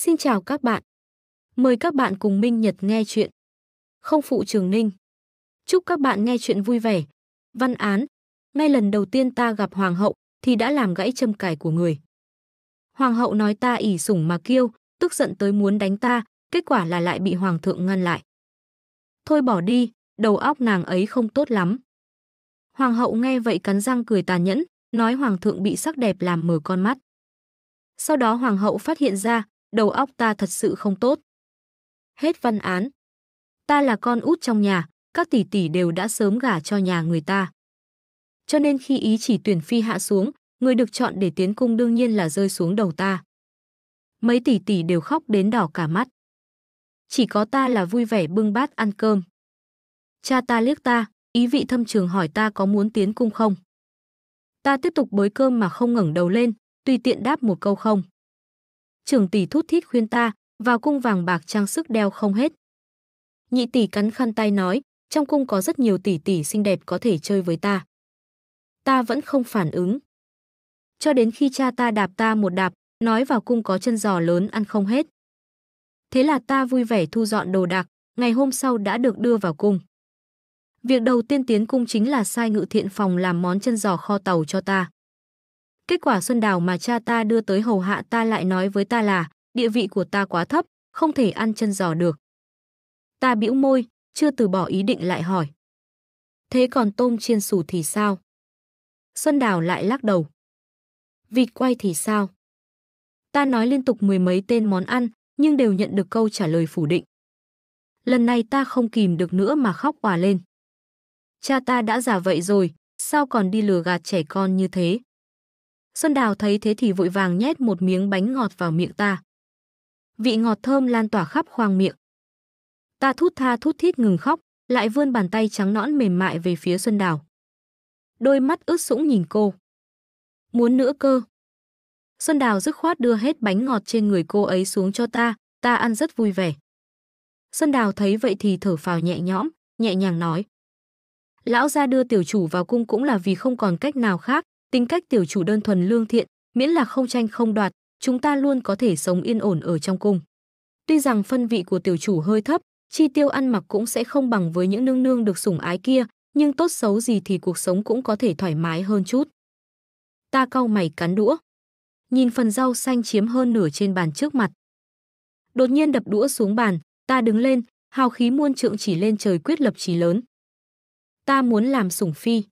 Xin chào các bạn. Mời các bạn cùng Minh Nhật nghe chuyện. Không phụ Trường Ninh. Chúc các bạn nghe chuyện vui vẻ. Văn án. Ngay lần đầu tiên ta gặp Hoàng hậu thì đã làm gãy châm cài của người. Hoàng hậu nói ta ỉ sủng mà kiêu, tức giận tới muốn đánh ta, kết quả là lại bị Hoàng thượng ngăn lại. Thôi bỏ đi, đầu óc nàng ấy không tốt lắm. Hoàng hậu nghe vậy cắn răng cười tàn nhẫn, nói Hoàng thượng bị sắc đẹp làm mờ con mắt. Sau đó Hoàng hậu phát hiện ra, đầu óc ta thật sự không tốt. Hết văn án. Ta là con út trong nhà, các tỷ tỷ đều đã sớm gả cho nhà người ta. Cho nên khi ý chỉ tuyển phi hạ xuống, người được chọn để tiến cung đương nhiên là rơi xuống đầu ta. Mấy tỷ tỷ đều khóc đến đỏ cả mắt. Chỉ có ta là vui vẻ bưng bát ăn cơm. Cha ta liếc ta, ý vị thâm trường hỏi ta có muốn tiến cung không. Ta tiếp tục bới cơm mà không ngẩng đầu lên, tùy tiện đáp một câu không trưởng tỷ thút thít khuyên ta, vào cung vàng bạc trang sức đeo không hết. Nhị tỷ cắn khăn tay nói, trong cung có rất nhiều tỷ tỷ xinh đẹp có thể chơi với ta. Ta vẫn không phản ứng. Cho đến khi cha ta đạp ta một đạp, nói vào cung có chân giò lớn ăn không hết. Thế là ta vui vẻ thu dọn đồ đạc, ngày hôm sau đã được đưa vào cung. Việc đầu tiên tiến cung chính là sai ngự thiện phòng làm món chân giò kho tàu cho ta. Kết quả Xuân Đào mà cha ta đưa tới hầu hạ ta lại nói với ta là địa vị của ta quá thấp, không thể ăn chân giò được. Ta bĩu môi, chưa từ bỏ ý định lại hỏi. Thế còn tôm chiên xù thì sao? Xuân Đào lại lắc đầu. Vịt quay thì sao? Ta nói liên tục mười mấy tên món ăn, nhưng đều nhận được câu trả lời phủ định. Lần này ta không kìm được nữa mà khóc òa lên. Cha ta đã già vậy rồi, sao còn đi lừa gạt trẻ con như thế? Xuân Đào thấy thế thì vội vàng nhét một miếng bánh ngọt vào miệng ta. Vị ngọt thơm lan tỏa khắp khoang miệng. Ta thút tha thút thít ngừng khóc, lại vươn bàn tay trắng nõn mềm mại về phía Xuân Đào. Đôi mắt ướt sũng nhìn cô. Muốn nữa cơ. Xuân Đào dứt khoát đưa hết bánh ngọt trên người cô ấy xuống cho ta, ta ăn rất vui vẻ. Xuân Đào thấy vậy thì thở phào nhẹ nhõm, nhẹ nhàng nói. Lão gia đưa tiểu chủ vào cung cũng là vì không còn cách nào khác, Tính cách tiểu chủ đơn thuần lương thiện, miễn là không tranh không đoạt, chúng ta luôn có thể sống yên ổn ở trong cung. Tuy rằng phân vị của tiểu chủ hơi thấp, chi tiêu ăn mặc cũng sẽ không bằng với những nương nương được sủng ái kia, nhưng tốt xấu gì thì cuộc sống cũng có thể thoải mái hơn chút. Ta cau mày cắn đũa, nhìn phần rau xanh chiếm hơn nửa trên bàn trước mặt. Đột nhiên đập đũa xuống bàn, ta đứng lên, hào khí muôn trượng chỉ lên trời quyết lập chí lớn. Ta muốn làm sủng phi.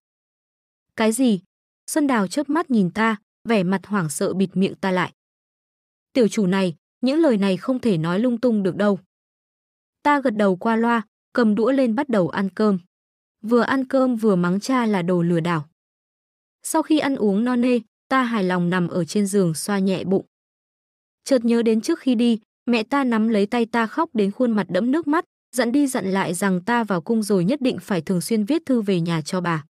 Cái gì? Xuân Đào chớp mắt nhìn ta, vẻ mặt hoảng sợ bịt miệng ta lại. Tiểu chủ này, những lời này không thể nói lung tung được đâu. Ta gật đầu qua loa, cầm đũa lên bắt đầu ăn cơm. Vừa ăn cơm vừa mắng cha là đồ lừa đảo. Sau khi ăn uống no nê, ta hài lòng nằm ở trên giường xoa nhẹ bụng. Chợt nhớ đến trước khi đi, mẹ ta nắm lấy tay ta khóc đến khuôn mặt đẫm nước mắt, dặn đi dặn lại rằng ta vào cung rồi nhất định phải thường xuyên viết thư về nhà cho bà.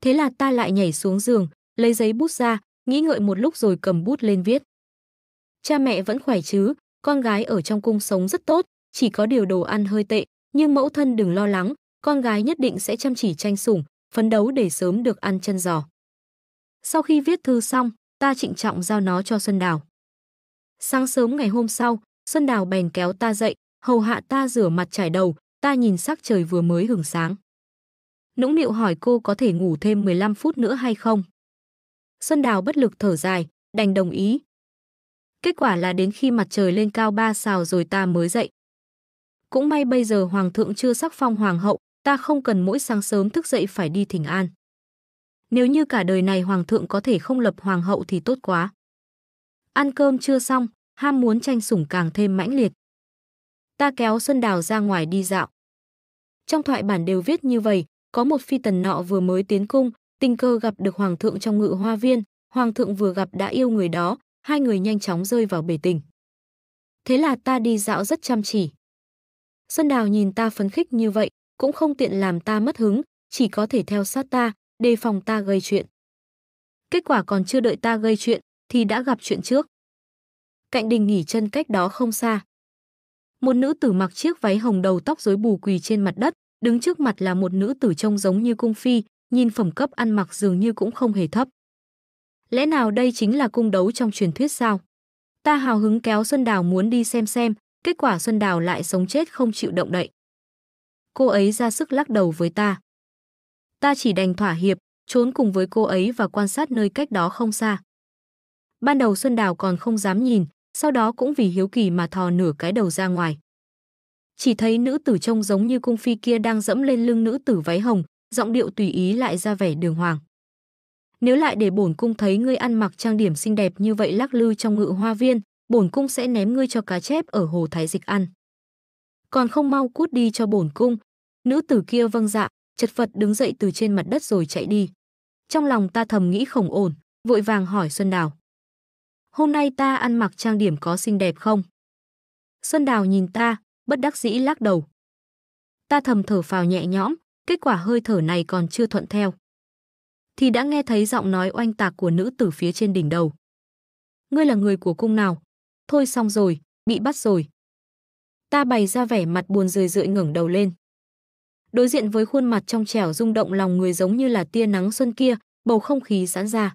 Thế là ta lại nhảy xuống giường, lấy giấy bút ra, nghĩ ngợi một lúc rồi cầm bút lên viết. Cha mẹ vẫn khỏe chứ, con gái ở trong cung sống rất tốt, chỉ có điều đồ ăn hơi tệ, nhưng mẫu thân đừng lo lắng, con gái nhất định sẽ chăm chỉ tranh sủng, phấn đấu để sớm được ăn chân giò. Sau khi viết thư xong, ta trịnh trọng giao nó cho Xuân Đào. Sáng sớm ngày hôm sau, Xuân Đào bèn kéo ta dậy, hầu hạ ta rửa mặt trải đầu, ta nhìn sắc trời vừa mới hưởng sáng nũng nịu hỏi cô có thể ngủ thêm 15 phút nữa hay không. Xuân Đào bất lực thở dài, đành đồng ý. Kết quả là đến khi mặt trời lên cao ba xào rồi ta mới dậy. Cũng may bây giờ hoàng thượng chưa sắc phong hoàng hậu, ta không cần mỗi sáng sớm thức dậy phải đi thỉnh an. Nếu như cả đời này hoàng thượng có thể không lập hoàng hậu thì tốt quá. Ăn cơm chưa xong, ham muốn tranh sủng càng thêm mãnh liệt. Ta kéo Xuân Đào ra ngoài đi dạo. Trong thoại bản đều viết như vậy, có một phi tần nọ vừa mới tiến cung, tình cơ gặp được hoàng thượng trong ngự hoa viên, hoàng thượng vừa gặp đã yêu người đó, hai người nhanh chóng rơi vào bể tình. Thế là ta đi dạo rất chăm chỉ. Xuân Đào nhìn ta phấn khích như vậy, cũng không tiện làm ta mất hứng, chỉ có thể theo sát ta, đề phòng ta gây chuyện. Kết quả còn chưa đợi ta gây chuyện, thì đã gặp chuyện trước. Cạnh đình nghỉ chân cách đó không xa. Một nữ tử mặc chiếc váy hồng đầu tóc rối bù quỳ trên mặt đất, đứng trước mặt là một nữ tử trông giống như cung phi, nhìn phẩm cấp ăn mặc dường như cũng không hề thấp. Lẽ nào đây chính là cung đấu trong truyền thuyết sao? Ta hào hứng kéo Xuân Đào muốn đi xem xem, kết quả Xuân Đào lại sống chết không chịu động đậy. Cô ấy ra sức lắc đầu với ta. Ta chỉ đành thỏa hiệp, trốn cùng với cô ấy và quan sát nơi cách đó không xa. Ban đầu Xuân Đào còn không dám nhìn, sau đó cũng vì hiếu kỳ mà thò nửa cái đầu ra ngoài. Chỉ thấy nữ tử trông giống như cung phi kia đang dẫm lên lưng nữ tử váy hồng, giọng điệu tùy ý lại ra vẻ đường hoàng. Nếu lại để bổn cung thấy ngươi ăn mặc trang điểm xinh đẹp như vậy lắc lư trong ngự hoa viên, bổn cung sẽ ném ngươi cho cá chép ở hồ thái dịch ăn. Còn không mau cút đi cho bổn cung. Nữ tử kia vâng dạ, chật vật đứng dậy từ trên mặt đất rồi chạy đi. Trong lòng ta thầm nghĩ không ổn, vội vàng hỏi Xuân Đào. Hôm nay ta ăn mặc trang điểm có xinh đẹp không? Xuân Đào nhìn ta, bất đắc dĩ lắc đầu. Ta thầm thở phào nhẹ nhõm, kết quả hơi thở này còn chưa thuận theo. Thì đã nghe thấy giọng nói oanh tạc của nữ tử phía trên đỉnh đầu. Ngươi là người của cung nào? Thôi xong rồi, bị bắt rồi. Ta bày ra vẻ mặt buồn rười rượi ngẩng đầu lên. Đối diện với khuôn mặt trong trẻo rung động lòng người giống như là tia nắng xuân kia, bầu không khí giãn ra.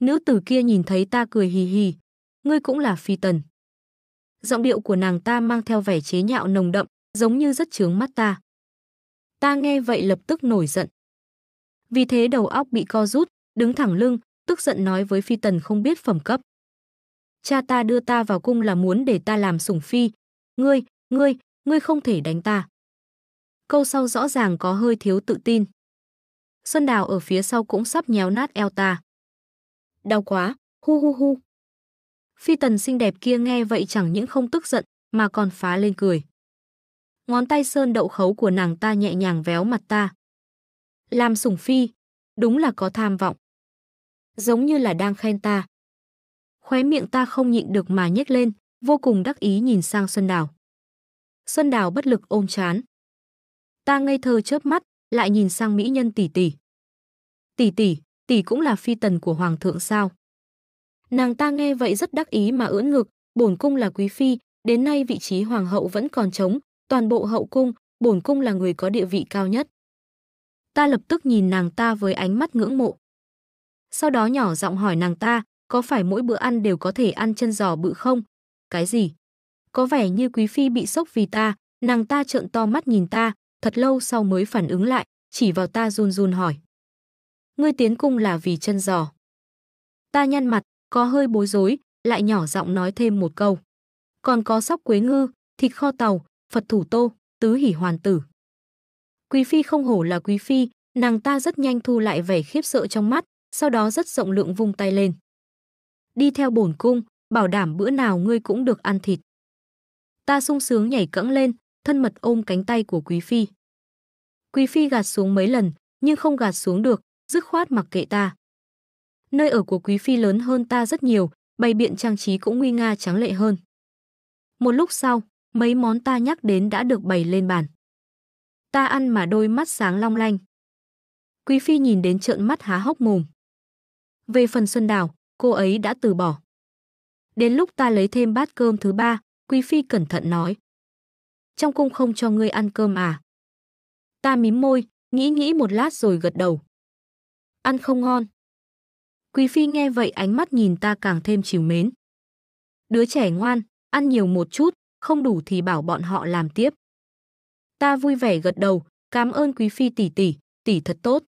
Nữ tử kia nhìn thấy ta cười hì hì. Ngươi cũng là phi tần. Giọng điệu của nàng ta mang theo vẻ chế nhạo nồng đậm, giống như rất chướng mắt ta. Ta nghe vậy lập tức nổi giận. Vì thế đầu óc bị co rút, đứng thẳng lưng, tức giận nói với phi tần không biết phẩm cấp. Cha ta đưa ta vào cung là muốn để ta làm sủng phi. Ngươi, ngươi, ngươi không thể đánh ta. Câu sau rõ ràng có hơi thiếu tự tin. Xuân Đào ở phía sau cũng sắp nhéo nát eo ta. Đau quá, hu hu hu. Phi tần xinh đẹp kia nghe vậy chẳng những không tức giận, mà còn phá lên cười. Ngón tay sơn đậu khấu của nàng ta nhẹ nhàng véo mặt ta. Làm sủng phi, đúng là có tham vọng. Giống như là đang khen ta. Khóe miệng ta không nhịn được mà nhếch lên, vô cùng đắc ý nhìn sang Xuân Đào. Xuân Đào bất lực ôm chán. Ta ngây thơ chớp mắt, lại nhìn sang mỹ nhân tỷ tỷ. Tỷ tỷ, tỷ cũng là phi tần của hoàng thượng sao? Nàng ta nghe vậy rất đắc ý mà ưỡn ngực, bổn cung là quý phi, đến nay vị trí hoàng hậu vẫn còn trống, toàn bộ hậu cung, bổn cung là người có địa vị cao nhất. Ta lập tức nhìn nàng ta với ánh mắt ngưỡng mộ. Sau đó nhỏ giọng hỏi nàng ta, có phải mỗi bữa ăn đều có thể ăn chân giò bự không? Cái gì? Có vẻ như quý phi bị sốc vì ta, nàng ta trợn to mắt nhìn ta, thật lâu sau mới phản ứng lại, chỉ vào ta run run hỏi. Ngươi tiến cung là vì chân giò. Ta nhăn mặt, có hơi bối rối, lại nhỏ giọng nói thêm một câu. Còn có sóc quế ngư, thịt kho tàu, Phật thủ tô, tứ hỷ hoàn tử. Quý phi không hổ là quý phi, nàng ta rất nhanh thu lại vẻ khiếp sợ trong mắt, sau đó rất rộng lượng vung tay lên. Đi theo bổn cung, bảo đảm bữa nào ngươi cũng được ăn thịt. Ta sung sướng nhảy cẫng lên, thân mật ôm cánh tay của quý phi. Quý phi gạt xuống mấy lần, nhưng không gạt xuống được, dứt khoát mặc kệ ta. Nơi ở của quý phi lớn hơn ta rất nhiều, bày biện trang trí cũng nguy nga trắng lệ hơn. Một lúc sau, mấy món ta nhắc đến đã được bày lên bàn. Ta ăn mà đôi mắt sáng long lanh. Quý phi nhìn đến trợn mắt há hốc mồm. Về phần Xuân Đào, cô ấy đã từ bỏ. Đến lúc ta lấy thêm bát cơm thứ ba, Quý phi cẩn thận nói. Trong cung không cho ngươi ăn cơm à? Ta mím môi, nghĩ nghĩ một lát rồi gật đầu. Ăn không ngon. Quý phi nghe vậy ánh mắt nhìn ta càng thêm chiều mến. Đứa trẻ ngoan, ăn nhiều một chút, không đủ thì bảo bọn họ làm tiếp. Ta vui vẻ gật đầu, cảm ơn quý phi tỷ tỷ, tỷ thật tốt.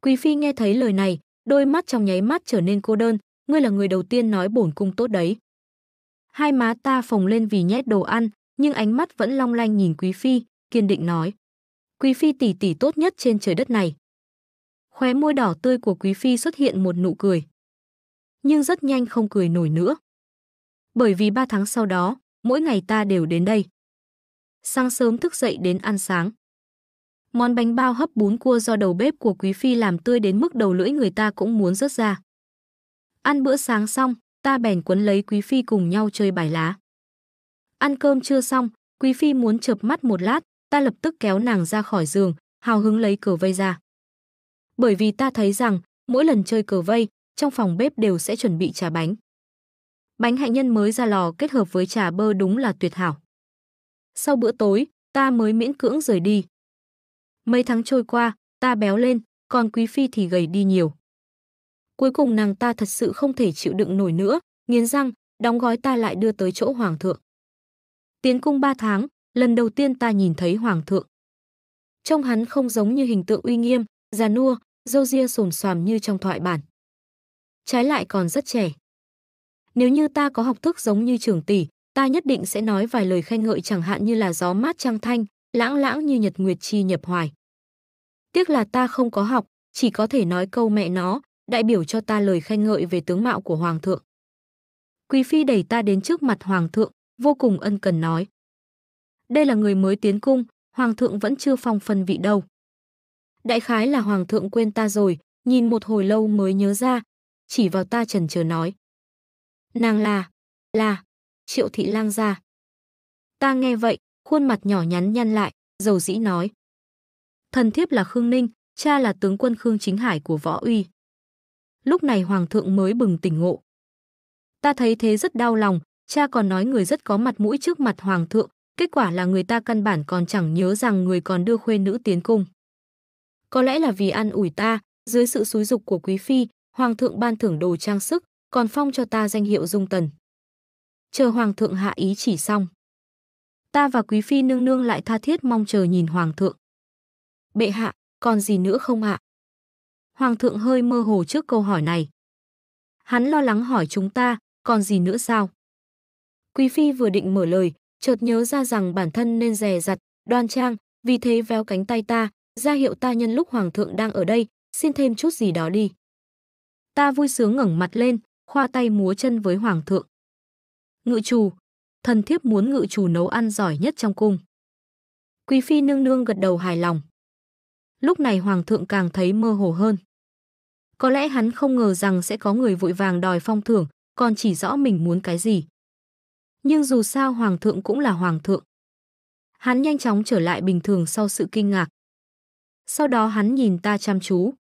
Quý phi nghe thấy lời này, đôi mắt trong nháy mắt trở nên cô đơn, ngươi là người đầu tiên nói bổn cung tốt đấy. Hai má ta phồng lên vì nhét đồ ăn, nhưng ánh mắt vẫn long lanh nhìn quý phi, kiên định nói: "Quý phi tỷ tỷ tốt nhất trên trời đất này." Khóe môi đỏ tươi của quý phi xuất hiện một nụ cười. Nhưng rất nhanh không cười nổi nữa. Bởi vì ba tháng sau đó, mỗi ngày ta đều đến đây. Sáng sớm thức dậy đến ăn sáng. Món bánh bao hấp bún cua do đầu bếp của quý phi làm tươi đến mức đầu lưỡi người ta cũng muốn rớt ra. Ăn bữa sáng xong, ta bèn quấn lấy quý phi cùng nhau chơi bài lá. Ăn cơm chưa xong, quý phi muốn chợp mắt một lát, ta lập tức kéo nàng ra khỏi giường, hào hứng lấy cờ vây ra. Bởi vì ta thấy rằng, mỗi lần chơi cờ vây, trong phòng bếp đều sẽ chuẩn bị trà bánh. Bánh hạnh nhân mới ra lò kết hợp với trà bơ đúng là tuyệt hảo. Sau bữa tối, ta mới miễn cưỡng rời đi. Mấy tháng trôi qua, ta béo lên, còn Quý Phi thì gầy đi nhiều. Cuối cùng nàng ta thật sự không thể chịu đựng nổi nữa, nghiến răng, đóng gói ta lại đưa tới chỗ hoàng thượng. Tiến cung 3 tháng, lần đầu tiên ta nhìn thấy hoàng thượng. Trông hắn không giống như hình tượng uy nghiêm, già nua, râu ria sồn xoàm như trong thoại bản. Trái lại còn rất trẻ. Nếu như ta có học thức giống như trưởng tỷ, ta nhất định sẽ nói vài lời khen ngợi chẳng hạn như là gió mát trăng thanh, lãng lãng như nhật nguyệt chi nhập hoài. Tiếc là ta không có học, chỉ có thể nói câu mẹ nó, đại biểu cho ta lời khen ngợi về tướng mạo của hoàng thượng. Quý phi đẩy ta đến trước mặt hoàng thượng, vô cùng ân cần nói. Đây là người mới tiến cung, hoàng thượng vẫn chưa phong phân vị đâu. Đại khái là hoàng thượng quên ta rồi, nhìn một hồi lâu mới nhớ ra, chỉ vào ta trần chờ nói. Nàng là, là, triệu thị lang gia. Ta nghe vậy, khuôn mặt nhỏ nhắn nhăn lại, dầu dĩ nói. Thần thiếp là Khương Ninh, cha là tướng quân Khương Chính Hải của Võ Uy. Lúc này hoàng thượng mới bừng tỉnh ngộ. Ta thấy thế rất đau lòng, cha còn nói người rất có mặt mũi trước mặt hoàng thượng, kết quả là người ta căn bản còn chẳng nhớ rằng người còn đưa khuê nữ tiến cung. Có lẽ là vì ăn ủi ta, dưới sự xúi dục của quý phi, hoàng thượng ban thưởng đồ trang sức, còn phong cho ta danh hiệu dung tần. Chờ hoàng thượng hạ ý chỉ xong. Ta và quý phi nương nương lại tha thiết mong chờ nhìn hoàng thượng. Bệ hạ, còn gì nữa không ạ? Hoàng thượng hơi mơ hồ trước câu hỏi này. Hắn lo lắng hỏi chúng ta, còn gì nữa sao? Quý phi vừa định mở lời, chợt nhớ ra rằng bản thân nên dè dặt, đoan trang, vì thế véo cánh tay ta, ra hiệu ta nhân lúc hoàng thượng đang ở đây, xin thêm chút gì đó đi. Ta vui sướng ngẩng mặt lên, khoa tay múa chân với hoàng thượng. Ngự chủ, thần thiếp muốn ngự chủ nấu ăn giỏi nhất trong cung. Quý phi nương nương gật đầu hài lòng. Lúc này hoàng thượng càng thấy mơ hồ hơn. Có lẽ hắn không ngờ rằng sẽ có người vội vàng đòi phong thưởng, còn chỉ rõ mình muốn cái gì. Nhưng dù sao hoàng thượng cũng là hoàng thượng. Hắn nhanh chóng trở lại bình thường sau sự kinh ngạc. Sau đó hắn nhìn ta chăm chú.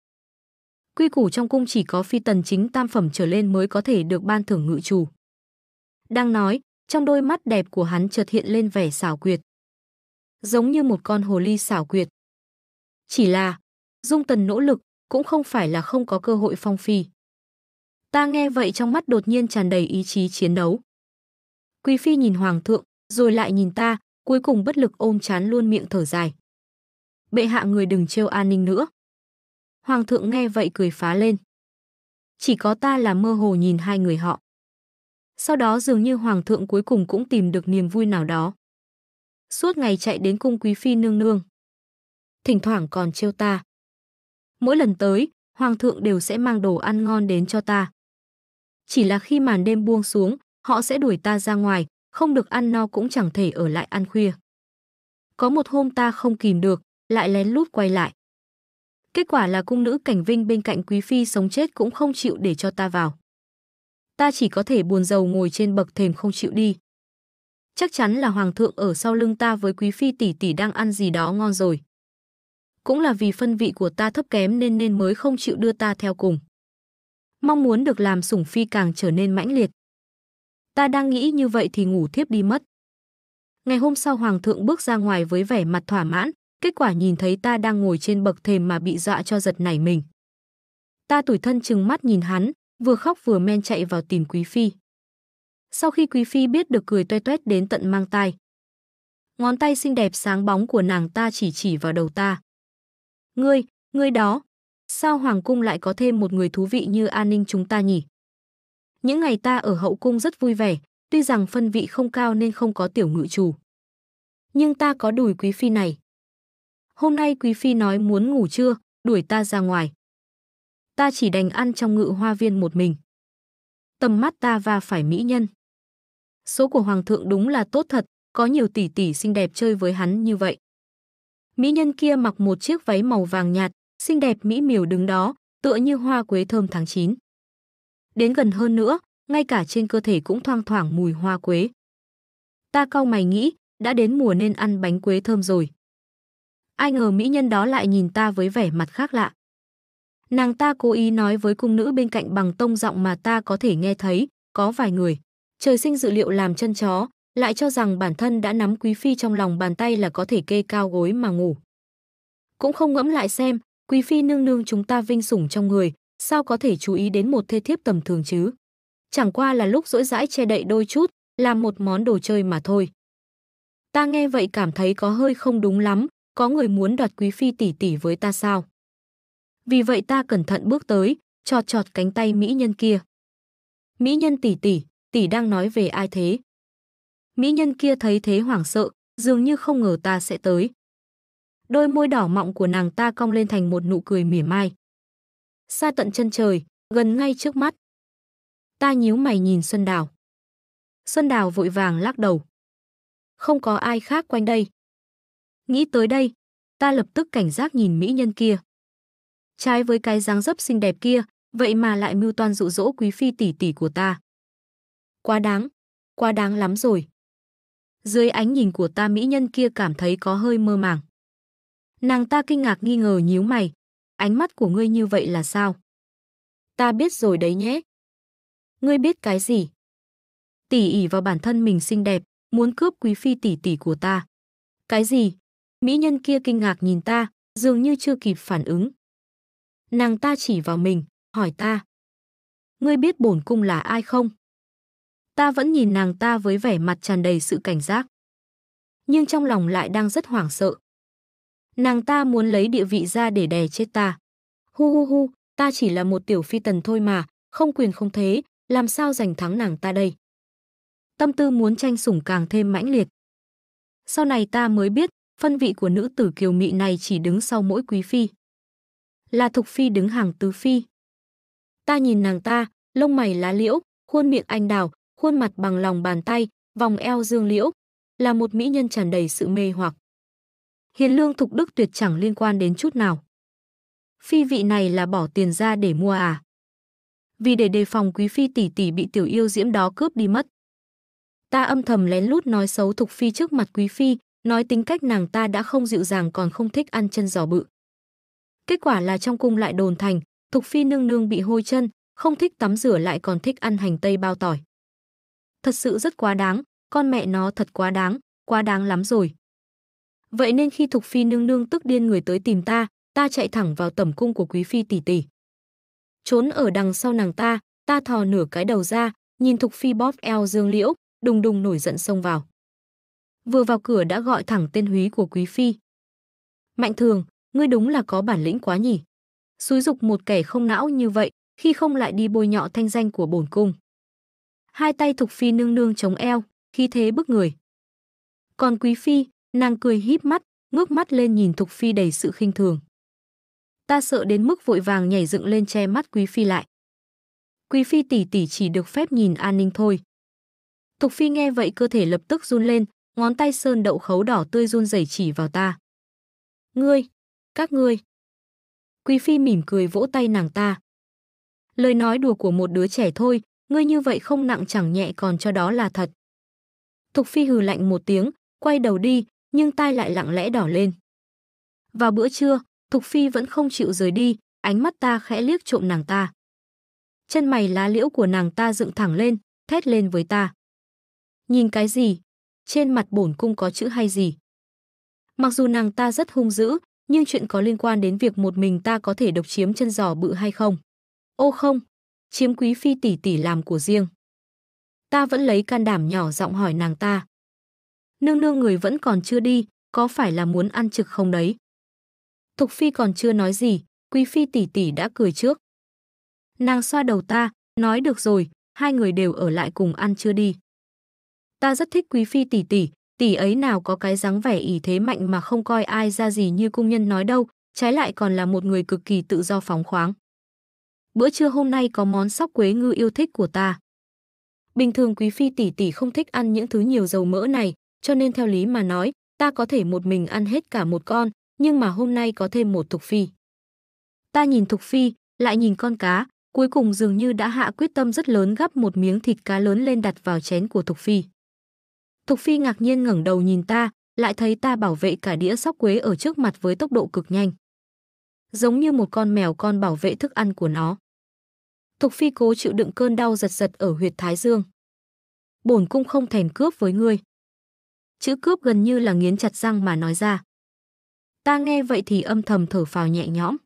Quy củ trong cung chỉ có phi tần chính tam phẩm trở lên mới có thể được ban thưởng ngự chủ. Đang nói, trong đôi mắt đẹp của hắn chợt hiện lên vẻ xảo quyệt. Giống như một con hồ ly xảo quyệt. Chỉ là, dung tần nỗ lực, cũng không phải là không có cơ hội phong phi. Ta nghe vậy trong mắt đột nhiên tràn đầy ý chí chiến đấu. Quý phi nhìn hoàng thượng, rồi lại nhìn ta, cuối cùng bất lực ôm chán luôn miệng thở dài. Bệ hạ người đừng trêu an ninh nữa. Hoàng thượng nghe vậy cười phá lên. Chỉ có ta là mơ hồ nhìn hai người họ. Sau đó dường như hoàng thượng cuối cùng cũng tìm được niềm vui nào đó. Suốt ngày chạy đến cung quý phi nương nương. Thỉnh thoảng còn trêu ta. Mỗi lần tới, hoàng thượng đều sẽ mang đồ ăn ngon đến cho ta. Chỉ là khi màn đêm buông xuống, họ sẽ đuổi ta ra ngoài, không được ăn no cũng chẳng thể ở lại ăn khuya. Có một hôm ta không kìm được, lại lén lút quay lại. Kết quả là cung nữ cảnh vinh bên cạnh quý phi sống chết cũng không chịu để cho ta vào. Ta chỉ có thể buồn rầu ngồi trên bậc thềm không chịu đi. Chắc chắn là hoàng thượng ở sau lưng ta với quý phi tỷ tỷ đang ăn gì đó ngon rồi. Cũng là vì phân vị của ta thấp kém nên nên mới không chịu đưa ta theo cùng. Mong muốn được làm sủng phi càng trở nên mãnh liệt. Ta đang nghĩ như vậy thì ngủ thiếp đi mất. Ngày hôm sau hoàng thượng bước ra ngoài với vẻ mặt thỏa mãn, kết quả nhìn thấy ta đang ngồi trên bậc thềm mà bị dọa cho giật nảy mình. Ta tủi thân chừng mắt nhìn hắn, vừa khóc vừa men chạy vào tìm quý phi. Sau khi quý phi biết được cười toe toét đến tận mang tai. Ngón tay xinh đẹp sáng bóng của nàng ta chỉ chỉ vào đầu ta. Ngươi, ngươi đó, sao hoàng cung lại có thêm một người thú vị như an ninh chúng ta nhỉ? Những ngày ta ở hậu cung rất vui vẻ, tuy rằng phân vị không cao nên không có tiểu ngự chủ. Nhưng ta có đùi quý phi này. Hôm nay quý phi nói muốn ngủ trưa, đuổi ta ra ngoài. Ta chỉ đành ăn trong ngự hoa viên một mình. Tầm mắt ta va phải mỹ nhân. Số của hoàng thượng đúng là tốt thật, có nhiều tỷ tỷ xinh đẹp chơi với hắn như vậy. Mỹ nhân kia mặc một chiếc váy màu vàng nhạt, xinh đẹp mỹ miều đứng đó, tựa như hoa quế thơm tháng 9. Đến gần hơn nữa, ngay cả trên cơ thể cũng thoang thoảng mùi hoa quế. Ta cau mày nghĩ, đã đến mùa nên ăn bánh quế thơm rồi. Ai ngờ mỹ nhân đó lại nhìn ta với vẻ mặt khác lạ. Nàng ta cố ý nói với cung nữ bên cạnh bằng tông giọng mà ta có thể nghe thấy, có vài người. Trời sinh dự liệu làm chân chó, lại cho rằng bản thân đã nắm quý phi trong lòng bàn tay là có thể kê cao gối mà ngủ. Cũng không ngẫm lại xem, quý phi nương nương chúng ta vinh sủng trong người, sao có thể chú ý đến một thê thiếp tầm thường chứ? chẳng qua là lúc rỗi rãi che đậy đôi chút, làm một món đồ chơi mà thôi. Ta nghe vậy cảm thấy có hơi không đúng lắm, có người muốn đoạt quý phi tỷ tỷ với ta sao? Vì vậy ta cẩn thận bước tới, chọt chọt cánh tay mỹ nhân kia. Mỹ nhân tỷ tỷ, tỷ đang nói về ai thế? Mỹ nhân kia thấy thế hoảng sợ, dường như không ngờ ta sẽ tới. Đôi môi đỏ mọng của nàng ta cong lên thành một nụ cười mỉa mai. Xa tận chân trời, gần ngay trước mắt. Ta nhíu mày nhìn Xuân Đào. Xuân Đào vội vàng lắc đầu. Không có ai khác quanh đây. Nghĩ tới đây, ta lập tức cảnh giác nhìn mỹ nhân kia. Trái với cái dáng dấp xinh đẹp kia, vậy mà lại mưu toan dụ dỗ quý phi tỷ tỷ của ta. Quá đáng, quá đáng lắm rồi. Dưới ánh nhìn của ta mỹ nhân kia cảm thấy có hơi mơ màng. Nàng ta kinh ngạc nghi ngờ nhíu mày, ánh mắt của ngươi như vậy là sao? Ta biết rồi đấy nhé. Ngươi biết cái gì? Tỷ ỉ vào bản thân mình xinh đẹp, muốn cướp quý phi tỷ tỷ của ta. Cái gì? Mỹ nhân kia kinh ngạc nhìn ta, dường như chưa kịp phản ứng. Nàng ta chỉ vào mình, hỏi ta. Ngươi biết bổn cung là ai không? Ta vẫn nhìn nàng ta với vẻ mặt tràn đầy sự cảnh giác. Nhưng trong lòng lại đang rất hoảng sợ. Nàng ta muốn lấy địa vị ra để đè chết ta. Hu hu hu, ta chỉ là một tiểu phi tần thôi mà, không quyền không thế, làm sao giành thắng nàng ta đây? Tâm tư muốn tranh sủng càng thêm mãnh liệt. Sau này ta mới biết, phân vị của nữ tử kiều mị này chỉ đứng sau mỗi quý phi. Là thục phi đứng hàng tứ phi. Ta nhìn nàng ta, lông mày lá liễu, khuôn miệng anh đào, khuôn mặt bằng lòng bàn tay, vòng eo dương liễu, là một mỹ nhân tràn đầy sự mê hoặc. Hiền lương thục đức tuyệt chẳng liên quan đến chút nào. Phi vị này là bỏ tiền ra để mua à? Vì để đề phòng quý phi tỷ tỷ bị tiểu yêu diễm đó cướp đi mất. Ta âm thầm lén lút nói xấu Thục Phi trước mặt Quý Phi, nói tính cách nàng ta đã không dịu dàng còn không thích ăn chân giò bự. Kết quả là trong cung lại đồn thành, Thục Phi nương nương bị hôi chân, không thích tắm rửa lại còn thích ăn hành tây bao tỏi. Thật sự rất quá đáng, con mẹ nó thật quá đáng, quá đáng lắm rồi. Vậy nên khi Thục Phi nương nương tức điên người tới tìm ta, ta chạy thẳng vào tẩm cung của Quý Phi tỷ tỷ. Trốn ở đằng sau nàng ta, ta thò nửa cái đầu ra, nhìn Thục Phi bóp eo dương liễu, đùng đùng nổi giận xông vào. Vừa vào cửa đã gọi thẳng tên húy của quý phi. Mạnh thường, ngươi đúng là có bản lĩnh quá nhỉ. Xúi dục một kẻ không não như vậy, khi không lại đi bôi nhọ thanh danh của bổn cung. Hai tay thục phi nương nương chống eo, khí thế bức người. Còn quý phi, nàng cười híp mắt, ngước mắt lên nhìn thục phi đầy sự khinh thường. Ta sợ đến mức vội vàng nhảy dựng lên che mắt quý phi lại. Quý phi tỷ tỷ chỉ được phép nhìn an ninh thôi. Thục Phi nghe vậy cơ thể lập tức run lên, ngón tay sơn đậu khấu đỏ tươi run rẩy chỉ vào ta. Ngươi, các ngươi. Quý Phi mỉm cười vỗ tay nàng ta. Lời nói đùa của một đứa trẻ thôi, ngươi như vậy không nặng chẳng nhẹ còn cho đó là thật. Thục Phi hừ lạnh một tiếng, quay đầu đi, nhưng tai lại lặng lẽ đỏ lên. Vào bữa trưa, Thục Phi vẫn không chịu rời đi, ánh mắt ta khẽ liếc trộm nàng ta. Chân mày lá liễu của nàng ta dựng thẳng lên, thét lên với ta. Nhìn cái gì? Trên mặt bổn cung có chữ hay gì? Mặc dù nàng ta rất hung dữ, nhưng chuyện có liên quan đến việc một mình ta có thể độc chiếm chân giò bự hay không? Ô không, chiếm quý phi tỷ tỷ làm của riêng. Ta vẫn lấy can đảm nhỏ giọng hỏi nàng ta. Nương nương người vẫn còn chưa đi, có phải là muốn ăn trực không đấy? Thục phi còn chưa nói gì, quý phi tỷ tỷ đã cười trước. Nàng xoa đầu ta, nói được rồi, hai người đều ở lại cùng ăn chưa đi. Ta rất thích quý phi tỷ tỷ, tỷ ấy nào có cái dáng vẻ ỷ thế mạnh mà không coi ai ra gì như cung nhân nói đâu, trái lại còn là một người cực kỳ tự do phóng khoáng. Bữa trưa hôm nay có món sóc quế ngư yêu thích của ta. Bình thường quý phi tỷ tỷ không thích ăn những thứ nhiều dầu mỡ này, cho nên theo lý mà nói, ta có thể một mình ăn hết cả một con, nhưng mà hôm nay có thêm một thục phi. Ta nhìn thục phi, lại nhìn con cá, cuối cùng dường như đã hạ quyết tâm rất lớn gắp một miếng thịt cá lớn lên đặt vào chén của thục phi. Thục Phi ngạc nhiên ngẩng đầu nhìn ta, lại thấy ta bảo vệ cả đĩa sóc quế ở trước mặt với tốc độ cực nhanh. Giống như một con mèo con bảo vệ thức ăn của nó. Thục Phi cố chịu đựng cơn đau giật giật ở huyệt thái dương. Bổn cung không thèm cướp với ngươi. Chữ cướp gần như là nghiến chặt răng mà nói ra. Ta nghe vậy thì âm thầm thở phào nhẹ nhõm.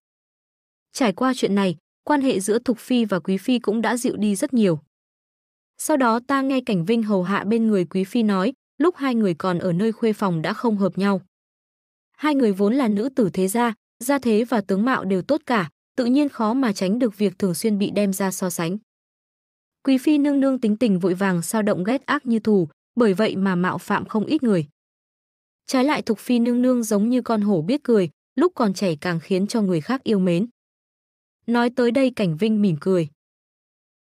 Trải qua chuyện này, quan hệ giữa Thục Phi và Quý Phi cũng đã dịu đi rất nhiều. Sau đó ta nghe Cảnh Vinh hầu hạ bên người Quý Phi nói, lúc hai người còn ở nơi khuê phòng đã không hợp nhau. Hai người vốn là nữ tử thế gia, gia thế và tướng mạo đều tốt cả, tự nhiên khó mà tránh được việc thường xuyên bị đem ra so sánh. Quý phi nương nương tính tình vội vàng sao động ghét ác như thù, bởi vậy mà mạo phạm không ít người. Trái lại Thục phi nương nương giống như con hổ biết cười, lúc còn trẻ càng khiến cho người khác yêu mến. Nói tới đây Cảnh Vinh mỉm cười.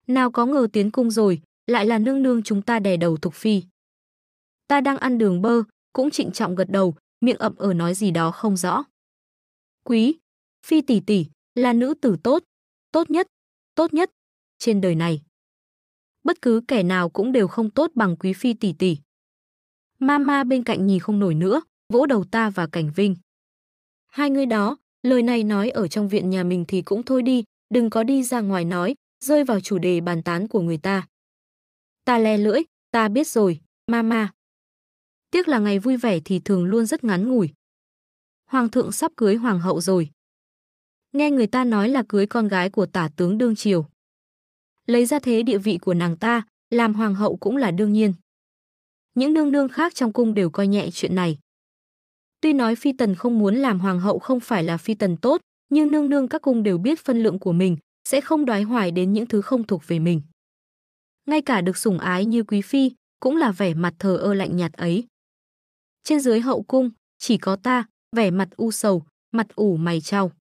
Nào có ngờ tiến cung rồi, lại là nương nương chúng ta đè đầu Thục phi. Ta đang ăn đường bơ, cũng trịnh trọng gật đầu, miệng ậm ở nói gì đó không rõ. Quý, phi tỷ tỷ, là nữ tử tốt, tốt nhất, tốt nhất trên đời này. Bất cứ kẻ nào cũng đều không tốt bằng quý phi tỷ tỷ. Mama bên cạnh nhìn không nổi nữa, vỗ đầu ta và Cảnh Vinh. Hai người đó, lời này nói ở trong viện nhà mình thì cũng thôi đi, đừng có đi ra ngoài nói, rơi vào chủ đề bàn tán của người ta. Ta le lưỡi, ta biết rồi, mama. Tiếc là ngày vui vẻ thì thường luôn rất ngắn ngủi. Hoàng thượng sắp cưới hoàng hậu rồi. Nghe người ta nói là cưới con gái của tả tướng đương triều. Lấy ra thế địa vị của nàng ta, làm hoàng hậu cũng là đương nhiên. Những nương nương khác trong cung đều coi nhẹ chuyện này. Tuy nói phi tần không muốn làm hoàng hậu không phải là phi tần tốt, nhưng nương nương các cung đều biết phân lượng của mình, sẽ không đoái hoài đến những thứ không thuộc về mình. Ngay cả được sủng ái như quý phi, cũng là vẻ mặt thờ ơ lạnh nhạt ấy. Trên dưới hậu cung, chỉ có ta, vẻ mặt u sầu, mặt ủ mày trao.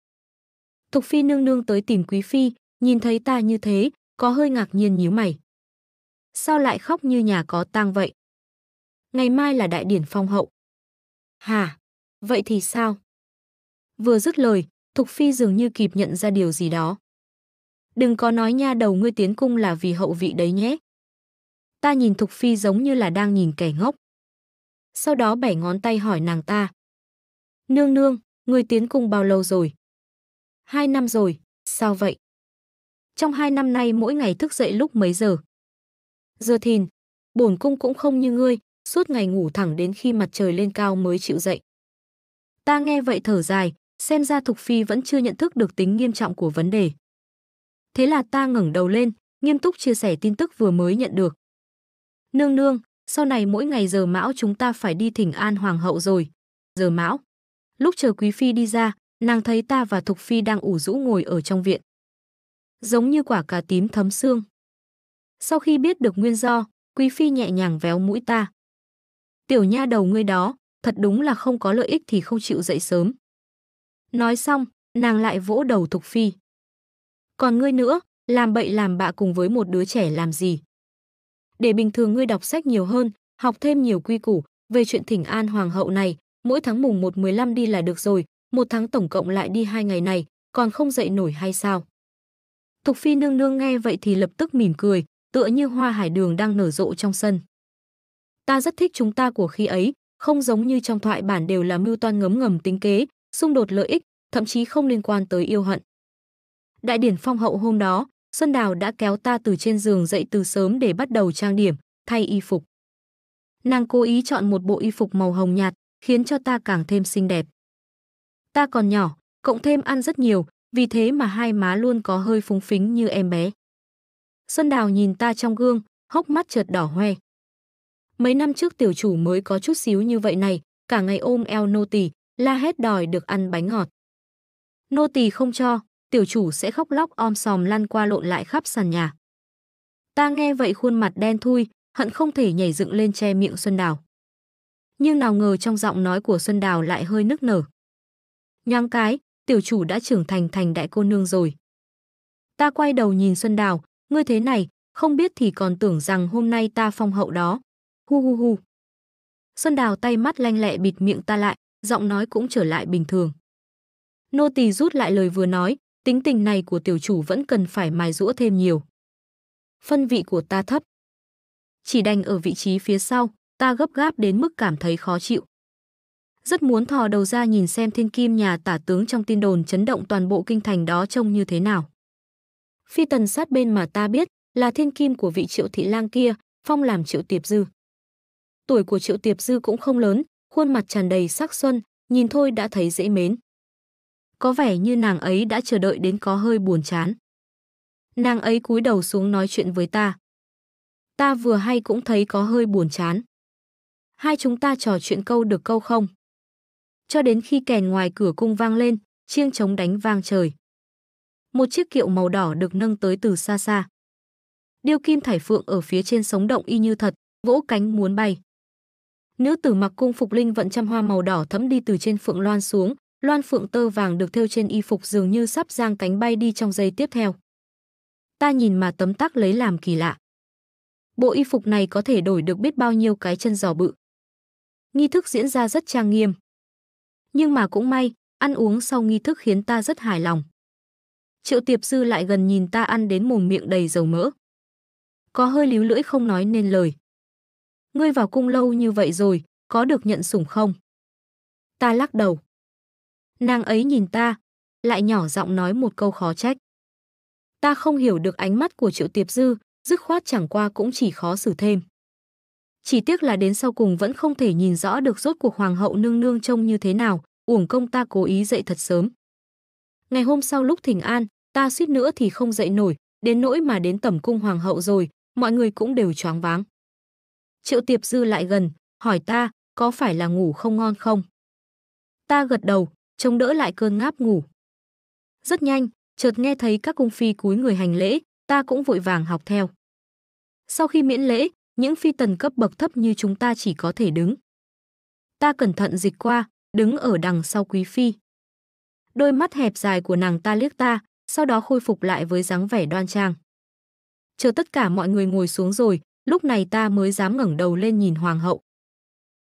Thục phi nương nương tới tìm quý phi, nhìn thấy ta như thế, có hơi ngạc nhiên nhíu mày. Sao lại khóc như nhà có tang vậy? Ngày mai là đại điển phong hậu. Hà Vậy thì sao? Vừa dứt lời, Thục Phi dường như kịp nhận ra điều gì đó. Đừng có nói nha đầu ngươi tiến cung là vì hậu vị đấy nhé. Ta nhìn Thục Phi giống như là đang nhìn kẻ ngốc. Sau đó bẻ ngón tay hỏi nàng ta. Nương nương, ngươi tiến cung bao lâu rồi? Hai năm rồi, sao vậy? Trong hai năm nay mỗi ngày thức dậy lúc mấy giờ? Giờ thìn, bổn cung cũng không như ngươi, suốt ngày ngủ thẳng đến khi mặt trời lên cao mới chịu dậy. Ta nghe vậy thở dài, xem ra Thục Phi vẫn chưa nhận thức được tính nghiêm trọng của vấn đề. Thế là ta ngẩng đầu lên, nghiêm túc chia sẻ tin tức vừa mới nhận được. Nương nương, sau này mỗi ngày giờ mão chúng ta phải đi thỉnh an hoàng hậu rồi. Giờ mão. Lúc chờ quý phi đi ra, nàng thấy ta và Thục Phi đang ủ rũ ngồi ở trong viện. Giống như quả cà tím thấm xương. Sau khi biết được nguyên do, Quý Phi nhẹ nhàng véo mũi ta. Tiểu nha đầu ngươi đó, thật đúng là không có lợi ích thì không chịu dậy sớm. Nói xong, nàng lại vỗ đầu Thục Phi. Còn ngươi nữa, làm bậy làm bạ cùng với một đứa trẻ làm gì? Để bình thường ngươi đọc sách nhiều hơn, học thêm nhiều quy củ, về chuyện thỉnh an hoàng hậu này, mỗi tháng mùng 1 15 đi là được rồi, một tháng tổng cộng lại đi hai ngày này, còn không dậy nổi hay sao? Thục Phi nương nương nghe vậy thì lập tức mỉm cười, tựa như hoa hải đường đang nở rộ trong sân. Ta rất thích chúng ta của khi ấy, không giống như trong thoại bản đều là mưu toan ngấm ngầm tính kế, xung đột lợi ích, thậm chí không liên quan tới yêu hận. Đại điển phong hậu hôm đó, Xuân Đào đã kéo ta từ trên giường dậy từ sớm để bắt đầu trang điểm, thay y phục. Nàng cố ý chọn một bộ y phục màu hồng nhạt, khiến cho ta càng thêm xinh đẹp. Ta còn nhỏ, cộng thêm ăn rất nhiều, vì thế mà hai má luôn có hơi phúng phính như em bé. Xuân Đào nhìn ta trong gương, hốc mắt chợt đỏ hoe. Mấy năm trước tiểu chủ mới có chút xíu như vậy này, cả ngày ôm eo nô tỳ, la hét đòi được ăn bánh ngọt. Nô tỳ không cho, tiểu chủ sẽ khóc lóc om sòm lăn qua lộn lại khắp sàn nhà. Ta nghe vậy khuôn mặt đen thui, hận không thể nhảy dựng lên che miệng Xuân Đào. Nhưng nào ngờ trong giọng nói của Xuân Đào lại hơi nức nở. Nhang cái, tiểu chủ đã trưởng thành thành đại cô nương rồi. Ta quay đầu nhìn Xuân Đào, ngươi thế này, không biết thì còn tưởng rằng hôm nay ta phong hậu đó. Hu hu hu. Xuân Đào tay mắt lanh lẹ bịt miệng ta lại, giọng nói cũng trở lại bình thường. Nô tỳ rút lại lời vừa nói, tính tình này của tiểu chủ vẫn cần phải mài rũa thêm nhiều. Phân vị của ta thấp. Chỉ đành ở vị trí phía sau, ta gấp gáp đến mức cảm thấy khó chịu rất muốn thò đầu ra nhìn xem thiên kim nhà tả tướng trong tin đồn chấn động toàn bộ kinh thành đó trông như thế nào. Phi tần sát bên mà ta biết là thiên kim của vị triệu thị lang kia, phong làm triệu tiệp dư. Tuổi của triệu tiệp dư cũng không lớn, khuôn mặt tràn đầy sắc xuân, nhìn thôi đã thấy dễ mến. Có vẻ như nàng ấy đã chờ đợi đến có hơi buồn chán. Nàng ấy cúi đầu xuống nói chuyện với ta. Ta vừa hay cũng thấy có hơi buồn chán. Hai chúng ta trò chuyện câu được câu không? Cho đến khi kèn ngoài cửa cung vang lên, chiêng trống đánh vang trời. Một chiếc kiệu màu đỏ được nâng tới từ xa xa. Điêu kim thải phượng ở phía trên sống động y như thật, vỗ cánh muốn bay. Nữ tử mặc cung phục linh vận trăm hoa màu đỏ thẫm đi từ trên phượng loan xuống, loan phượng tơ vàng được thêu trên y phục dường như sắp giang cánh bay đi trong giây tiếp theo. Ta nhìn mà tấm tắc lấy làm kỳ lạ. Bộ y phục này có thể đổi được biết bao nhiêu cái chân giò bự. Nghi thức diễn ra rất trang nghiêm. Nhưng mà cũng may, ăn uống sau nghi thức khiến ta rất hài lòng. Triệu Tiệp Dư lại gần nhìn ta ăn đến mồm miệng đầy dầu mỡ. Có hơi líu lưỡi không nói nên lời. Ngươi vào cung lâu như vậy rồi, có được nhận sủng không? Ta lắc đầu. Nàng ấy nhìn ta, lại nhỏ giọng nói một câu khó trách. Ta không hiểu được ánh mắt của Triệu Tiệp Dư, dứt khoát chẳng qua cũng chỉ khó xử thêm. Chỉ tiếc là đến sau cùng vẫn không thể nhìn rõ được rốt cuộc hoàng hậu nương nương trông như thế nào, uổng công ta cố ý dậy thật sớm. Ngày hôm sau lúc thỉnh an, ta suýt nữa thì không dậy nổi, đến nỗi mà đến tẩm cung hoàng hậu rồi, mọi người cũng đều choáng váng. Triệu Tiệp Dư lại gần, hỏi ta, có phải là ngủ không ngon không? Ta gật đầu, chống đỡ lại cơn ngáp ngủ. Rất nhanh, chợt nghe thấy các cung phi cúi người hành lễ, ta cũng vội vàng học theo. Sau khi miễn lễ, những phi tần cấp bậc thấp như chúng ta chỉ có thể đứng. Ta cẩn thận dịch qua, đứng ở đằng sau quý phi. Đôi mắt hẹp dài của nàng ta liếc ta, sau đó khôi phục lại với dáng vẻ đoan trang. Chờ tất cả mọi người ngồi xuống rồi, lúc này ta mới dám ngẩng đầu lên nhìn hoàng hậu.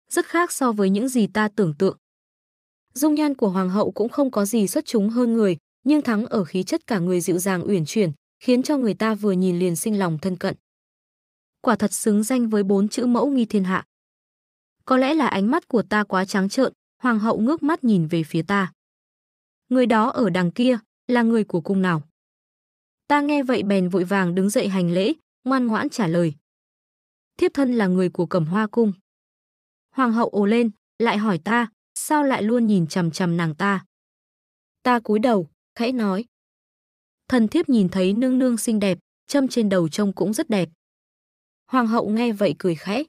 Rất khác so với những gì ta tưởng tượng. Dung nhan của hoàng hậu cũng không có gì xuất chúng hơn người, nhưng thắng ở khí chất cả người dịu dàng uyển chuyển, khiến cho người ta vừa nhìn liền sinh lòng thân cận. Quả thật xứng danh với bốn chữ mẫu nghi thiên hạ. Có lẽ là ánh mắt của ta quá trắng trợn, hoàng hậu ngước mắt nhìn về phía ta. Người đó ở đằng kia, là người của cung nào? Ta nghe vậy bèn vội vàng đứng dậy hành lễ, ngoan ngoãn trả lời. Thiếp thân là người của Cẩm Hoa cung. Hoàng hậu ồ lên, lại hỏi ta, sao lại luôn nhìn chằm chằm nàng ta? Ta cúi đầu, khẽ nói. Thần thiếp nhìn thấy nương nương xinh đẹp, châm trên đầu trông cũng rất đẹp. Hoàng hậu nghe vậy cười khẽ.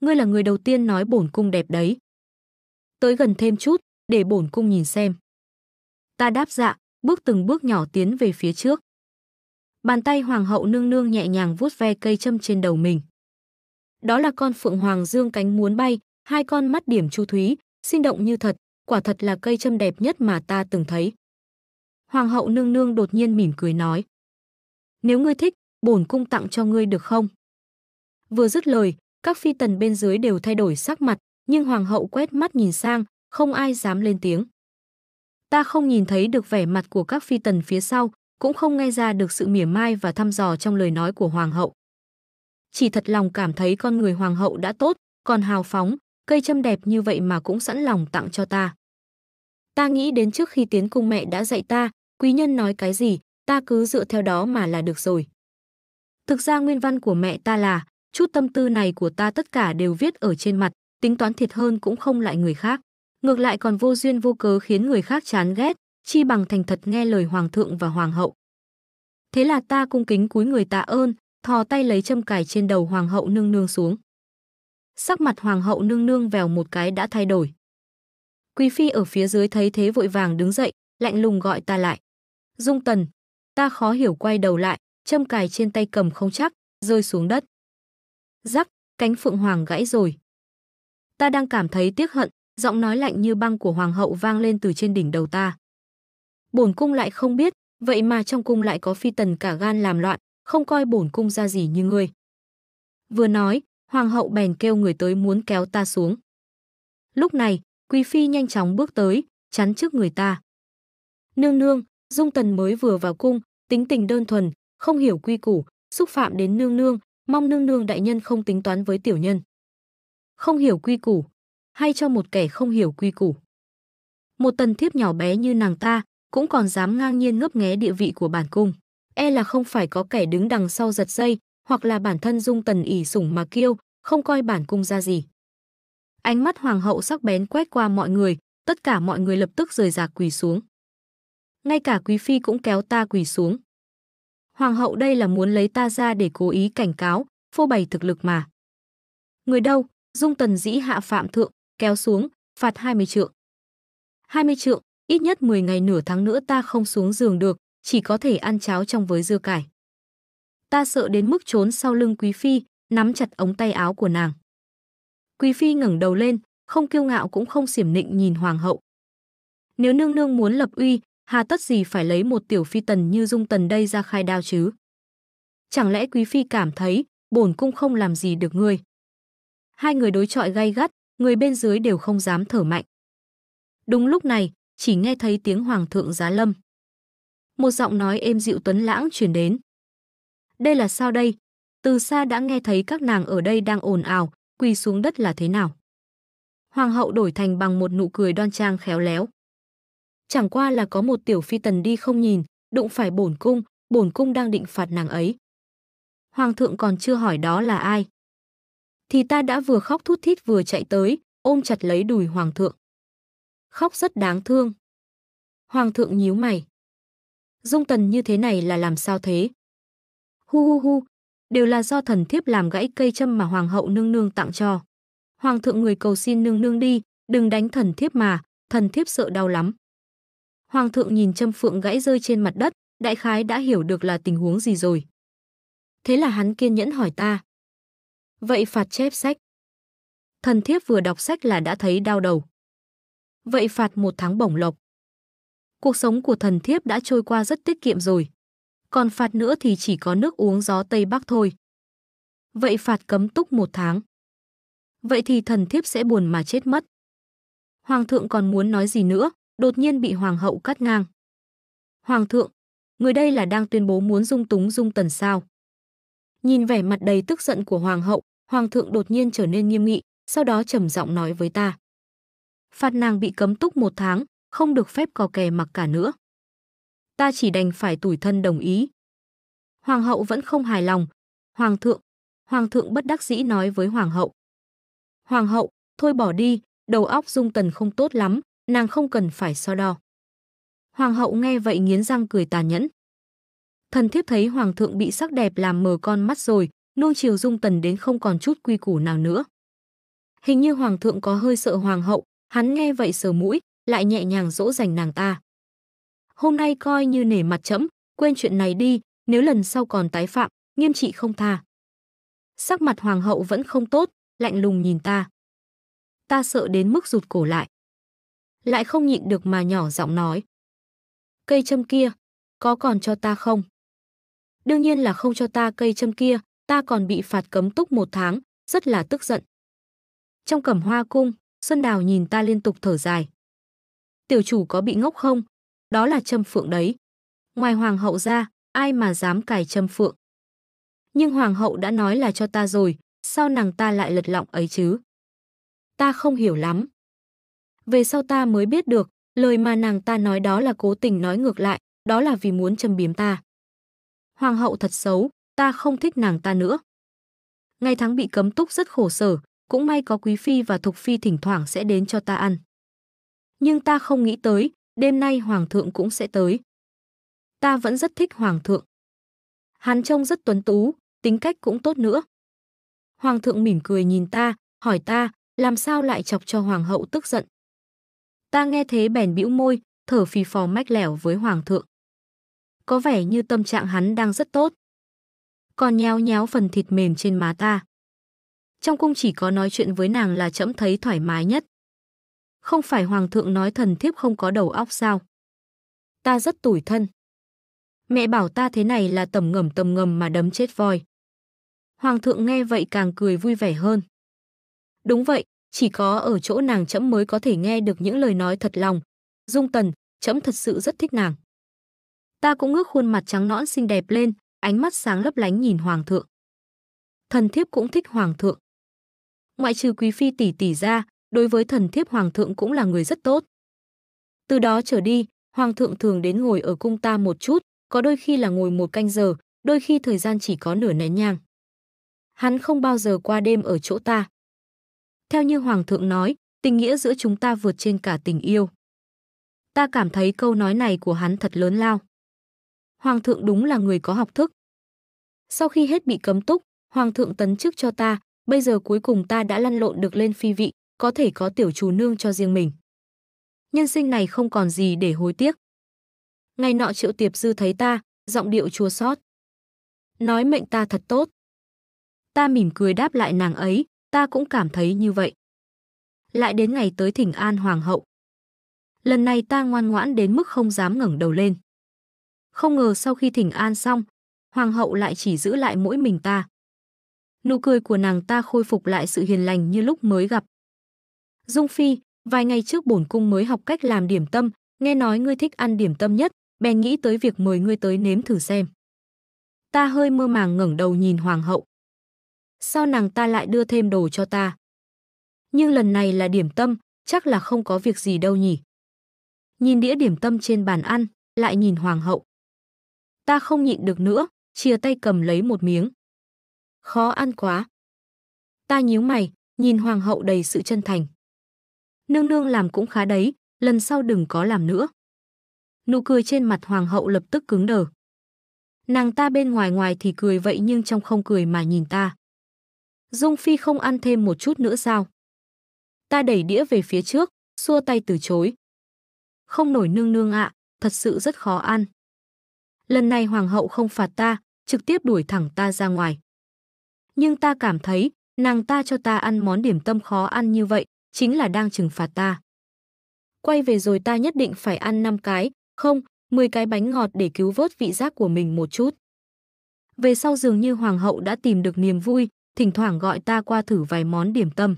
Ngươi là người đầu tiên nói bổn cung đẹp đấy. Tới gần thêm chút, để bổn cung nhìn xem. Ta đáp dạ, bước từng bước nhỏ tiến về phía trước. Bàn tay hoàng hậu nương nương nhẹ nhàng vuốt ve cây châm trên đầu mình. Đó là con phượng hoàng dương cánh muốn bay, hai con mắt điểm chu thúy, sinh động như thật, quả thật là cây châm đẹp nhất mà ta từng thấy. Hoàng hậu nương nương đột nhiên mỉm cười nói. Nếu ngươi thích, bổn cung tặng cho ngươi được không? Vừa dứt lời, các phi tần bên dưới đều thay đổi sắc mặt, nhưng hoàng hậu quét mắt nhìn sang, không ai dám lên tiếng. Ta không nhìn thấy được vẻ mặt của các phi tần phía sau, cũng không nghe ra được sự mỉa mai và thăm dò trong lời nói của hoàng hậu. Chỉ thật lòng cảm thấy con người hoàng hậu đã tốt, còn hào phóng, cây châm đẹp như vậy mà cũng sẵn lòng tặng cho ta. Ta nghĩ đến trước khi tiến cung mẹ đã dạy ta, quý nhân nói cái gì, ta cứ dựa theo đó mà là được rồi. Thực ra nguyên văn của mẹ ta là, chút tâm tư này của ta tất cả đều viết ở trên mặt, tính toán thiệt hơn cũng không lại người khác. Ngược lại còn vô duyên vô cớ khiến người khác chán ghét, chi bằng thành thật nghe lời hoàng thượng và hoàng hậu. Thế là ta cung kính cúi người tạ ơn, thò tay lấy châm cài trên đầu hoàng hậu nương nương xuống. Sắc mặt hoàng hậu nương nương vèo một cái đã thay đổi. Quý phi ở phía dưới thấy thế vội vàng đứng dậy, lạnh lùng gọi ta lại. Dung tần, ta khó hiểu quay đầu lại, châm cài trên tay cầm không chắc, rơi xuống đất. Rắc, cánh phượng hoàng gãy rồi. Ta đang cảm thấy tiếc hận, giọng nói lạnh như băng của hoàng hậu vang lên từ trên đỉnh đầu ta. Bổn cung lại không biết, vậy mà trong cung lại có phi tần cả gan làm loạn, không coi bổn cung ra gì như ngươi. Vừa nói, hoàng hậu bèn kêu người tới muốn kéo ta xuống. Lúc này, quý phi nhanh chóng bước tới, chắn trước người ta. Nương nương, dung tần mới vừa vào cung, tính tình đơn thuần, không hiểu quy củ, xúc phạm đến nương nương, mong nương nương đại nhân không tính toán với tiểu nhân. Không hiểu quy củ, hay cho một kẻ không hiểu quy củ. Một tần thiếp nhỏ bé như nàng ta, cũng còn dám ngang nhiên ngấp nghé địa vị của bản cung. E là không phải có kẻ đứng đằng sau giật dây, hoặc là bản thân dung tần ỉ sủng mà kiêu, không coi bản cung ra gì. Ánh mắt hoàng hậu sắc bén quét qua mọi người, tất cả mọi người lập tức rời rạc quỳ xuống. Ngay cả quý phi cũng kéo ta quỳ xuống. Hoàng hậu đây là muốn lấy ta ra để cố ý cảnh cáo, phô bày thực lực mà. Người đâu? Dung Tần dĩ hạ phạm thượng, kéo xuống, phạt 20 trượng. 20 trượng, ít nhất 10 ngày nửa tháng nữa ta không xuống giường được, chỉ có thể ăn cháo trong với dưa cải. Ta sợ đến mức trốn sau lưng Quý Phi, nắm chặt ống tay áo của nàng. Quý Phi ngẩng đầu lên, không kiêu ngạo cũng không xiểm nịnh nhìn Hoàng hậu. Nếu nương nương muốn lập uy, hà tất gì phải lấy một tiểu phi tần như dung tần đây ra khai đao chứ? Chẳng lẽ Quý Phi cảm thấy, bổn cung không làm gì được ngươi? Hai người đối chọi gay gắt, người bên dưới đều không dám thở mạnh. Đúng lúc này, chỉ nghe thấy tiếng Hoàng thượng giá lâm. Một giọng nói êm dịu tuấn lãng truyền đến. Đây là sao đây? Từ xa đã nghe thấy các nàng ở đây đang ồn ào, quỳ xuống đất là thế nào? Hoàng hậu đổi thành bằng một nụ cười đoan trang khéo léo. Chẳng qua là có một tiểu phi tần đi không nhìn, đụng phải bổn cung, bổn cung đang định phạt nàng ấy. Hoàng thượng còn chưa hỏi đó là ai. Thì ta đã vừa khóc thút thít vừa chạy tới, ôm chặt lấy đùi hoàng thượng. Khóc rất đáng thương. Hoàng thượng nhíu mày. Dung tần như thế này là làm sao thế? Hu hu hu, đều là do thần thiếp làm gãy cây châm mà hoàng hậu nương nương tặng cho. Hoàng thượng người cầu xin nương nương đi, đừng đánh thần thiếp mà, thần thiếp sợ đau lắm. Hoàng thượng nhìn châm phượng gãy rơi trên mặt đất, đại khái đã hiểu được là tình huống gì rồi. Thế là hắn kiên nhẫn hỏi ta. Vậy phạt chép sách. Thần thiếp vừa đọc sách là đã thấy đau đầu. Vậy phạt một tháng bổng lộc. Cuộc sống của thần thiếp đã trôi qua rất tiết kiệm rồi. Còn phạt nữa thì chỉ có nước uống gió Tây Bắc thôi. Vậy phạt cấm túc một tháng. Vậy thì thần thiếp sẽ buồn mà chết mất. Hoàng thượng còn muốn nói gì nữa, đột nhiên bị hoàng hậu cắt ngang. Hoàng thượng, người đây là đang tuyên bố muốn dung túng dung tần sao. Nhìn vẻ mặt đầy tức giận của hoàng hậu, hoàng thượng đột nhiên trở nên nghiêm nghị, sau đó trầm giọng nói với ta. Phạt nàng bị cấm túc một tháng, không được phép cò kè mặc cả nữa. Ta chỉ đành phải tủi thân đồng ý. Hoàng hậu vẫn không hài lòng. Hoàng thượng, hoàng thượng bất đắc dĩ nói với hoàng hậu. Hoàng hậu, thôi bỏ đi, đầu óc dung tần không tốt lắm, nàng không cần phải so đo. Hoàng hậu nghe vậy nghiến răng cười tàn nhẫn. Thần thiếp thấy hoàng thượng bị sắc đẹp làm mờ con mắt rồi, nuông chiều dung tần đến không còn chút quy củ nào nữa. Hình như hoàng thượng có hơi sợ hoàng hậu, hắn nghe vậy sờ mũi, lại nhẹ nhàng dỗ dành nàng ta. Hôm nay coi như nể mặt chẫm, quên chuyện này đi, nếu lần sau còn tái phạm, nghiêm trị không tha. Sắc mặt hoàng hậu vẫn không tốt, lạnh lùng nhìn ta. Ta sợ đến mức rụt cổ lại. Lại không nhịn được mà nhỏ giọng nói. Cây châm kia, có còn cho ta không? Đương nhiên là không cho ta cây châm kia, ta còn bị phạt cấm túc một tháng, rất là tức giận. Trong cẩm hoa cung, Xuân Đào nhìn ta liên tục thở dài. Tiểu chủ có bị ngốc không? Đó là châm phượng đấy. Ngoài hoàng hậu ra, ai mà dám cài châm phượng? Nhưng hoàng hậu đã nói là cho ta rồi, sao nàng ta lại lật lọng ấy chứ? Ta không hiểu lắm. Về sau ta mới biết được, lời mà nàng ta nói đó là cố tình nói ngược lại, đó là vì muốn châm biếm ta. Hoàng hậu thật xấu, ta không thích nàng ta nữa. Ngày tháng bị cấm túc rất khổ sở, cũng may có quý phi và thục phi thỉnh thoảng sẽ đến cho ta ăn. Nhưng ta không nghĩ tới, đêm nay hoàng thượng cũng sẽ tới. Ta vẫn rất thích hoàng thượng. Hắn trông rất tuấn tú, tính cách cũng tốt nữa. Hoàng thượng mỉm cười nhìn ta, hỏi ta, làm sao lại chọc cho hoàng hậu tức giận. Ta nghe thế bèn bĩu môi, thở phì phò mách lẻo với hoàng thượng. Có vẻ như tâm trạng hắn đang rất tốt. Còn nhéo nhéo phần thịt mềm trên má ta. Trong cung chỉ có nói chuyện với nàng là chậm thấy thoải mái nhất. Không phải hoàng thượng nói thần thiếp không có đầu óc sao? Ta rất tủi thân. Mẹ bảo ta thế này là tầm ngầm tầm ngầm mà đấm chết voi. Hoàng thượng nghe vậy càng cười vui vẻ hơn. Đúng vậy, chỉ có ở chỗ nàng chấm mới có thể nghe được những lời nói thật lòng. Dung Tần, chấm thật sự rất thích nàng. Ta cũng ngước khuôn mặt trắng nõn xinh đẹp lên, ánh mắt sáng lấp lánh nhìn hoàng thượng. Thần thiếp cũng thích hoàng thượng. Ngoại trừ quý phi tỷ tỷ ra, đối với thần thiếp hoàng thượng cũng là người rất tốt. Từ đó trở đi, hoàng thượng thường đến ngồi ở cung ta một chút, có đôi khi là ngồi một canh giờ, đôi khi thời gian chỉ có nửa nén nhang. Hắn không bao giờ qua đêm ở chỗ ta. Theo như hoàng thượng nói, tình nghĩa giữa chúng ta vượt trên cả tình yêu. Ta cảm thấy câu nói này của hắn thật lớn lao. Hoàng thượng đúng là người có học thức. Sau khi hết bị cấm túc, Hoàng thượng tấn chức cho ta, bây giờ cuối cùng ta đã lăn lộn được lên phi vị, có thể có tiểu chủ nương cho riêng mình. Nhân sinh này không còn gì để hối tiếc. Ngày nọ Triệu Tiệp Dư thấy ta, giọng điệu chua xót. Nói mệnh ta thật tốt. Ta mỉm cười đáp lại nàng ấy, ta cũng cảm thấy như vậy. Lại đến ngày tới thỉnh an hoàng hậu. Lần này ta ngoan ngoãn đến mức không dám ngẩng đầu lên. Không ngờ sau khi thỉnh an xong, hoàng hậu lại chỉ giữ lại mỗi mình ta. Nụ cười của nàng ta khôi phục lại sự hiền lành như lúc mới gặp. Dung Phi, vài ngày trước bổn cung mới học cách làm điểm tâm, nghe nói ngươi thích ăn điểm tâm nhất, bèn nghĩ tới việc mời ngươi tới nếm thử xem. Ta hơi mơ màng ngẩng đầu nhìn hoàng hậu. Sao nàng ta lại đưa thêm đồ cho ta? Nhưng lần này là điểm tâm, chắc là không có việc gì đâu nhỉ. Nhìn đĩa điểm tâm trên bàn ăn, lại nhìn hoàng hậu. Ta không nhịn được nữa, chia tay cầm lấy một miếng. Khó ăn quá. Ta nhíu mày, nhìn hoàng hậu đầy sự chân thành. Nương nương làm cũng khá đấy, lần sau đừng có làm nữa. Nụ cười trên mặt hoàng hậu lập tức cứng đờ. Nàng ta bên ngoài ngoài thì cười vậy nhưng trong không cười mà nhìn ta. Dung Phi không ăn thêm một chút nữa sao? Ta đẩy đĩa về phía trước, xua tay từ chối. Không nổi nương nương ạ, thật sự rất khó ăn. Lần này hoàng hậu không phạt ta, trực tiếp đuổi thẳng ta ra ngoài. Nhưng ta cảm thấy, nàng ta cho ta ăn món điểm tâm khó ăn như vậy, chính là đang trừng phạt ta. Quay về rồi ta nhất định phải ăn 5 cái, không, 10 cái bánh ngọt để cứu vớt vị giác của mình một chút. Về sau dường như hoàng hậu đã tìm được niềm vui, thỉnh thoảng gọi ta qua thử vài món điểm tâm.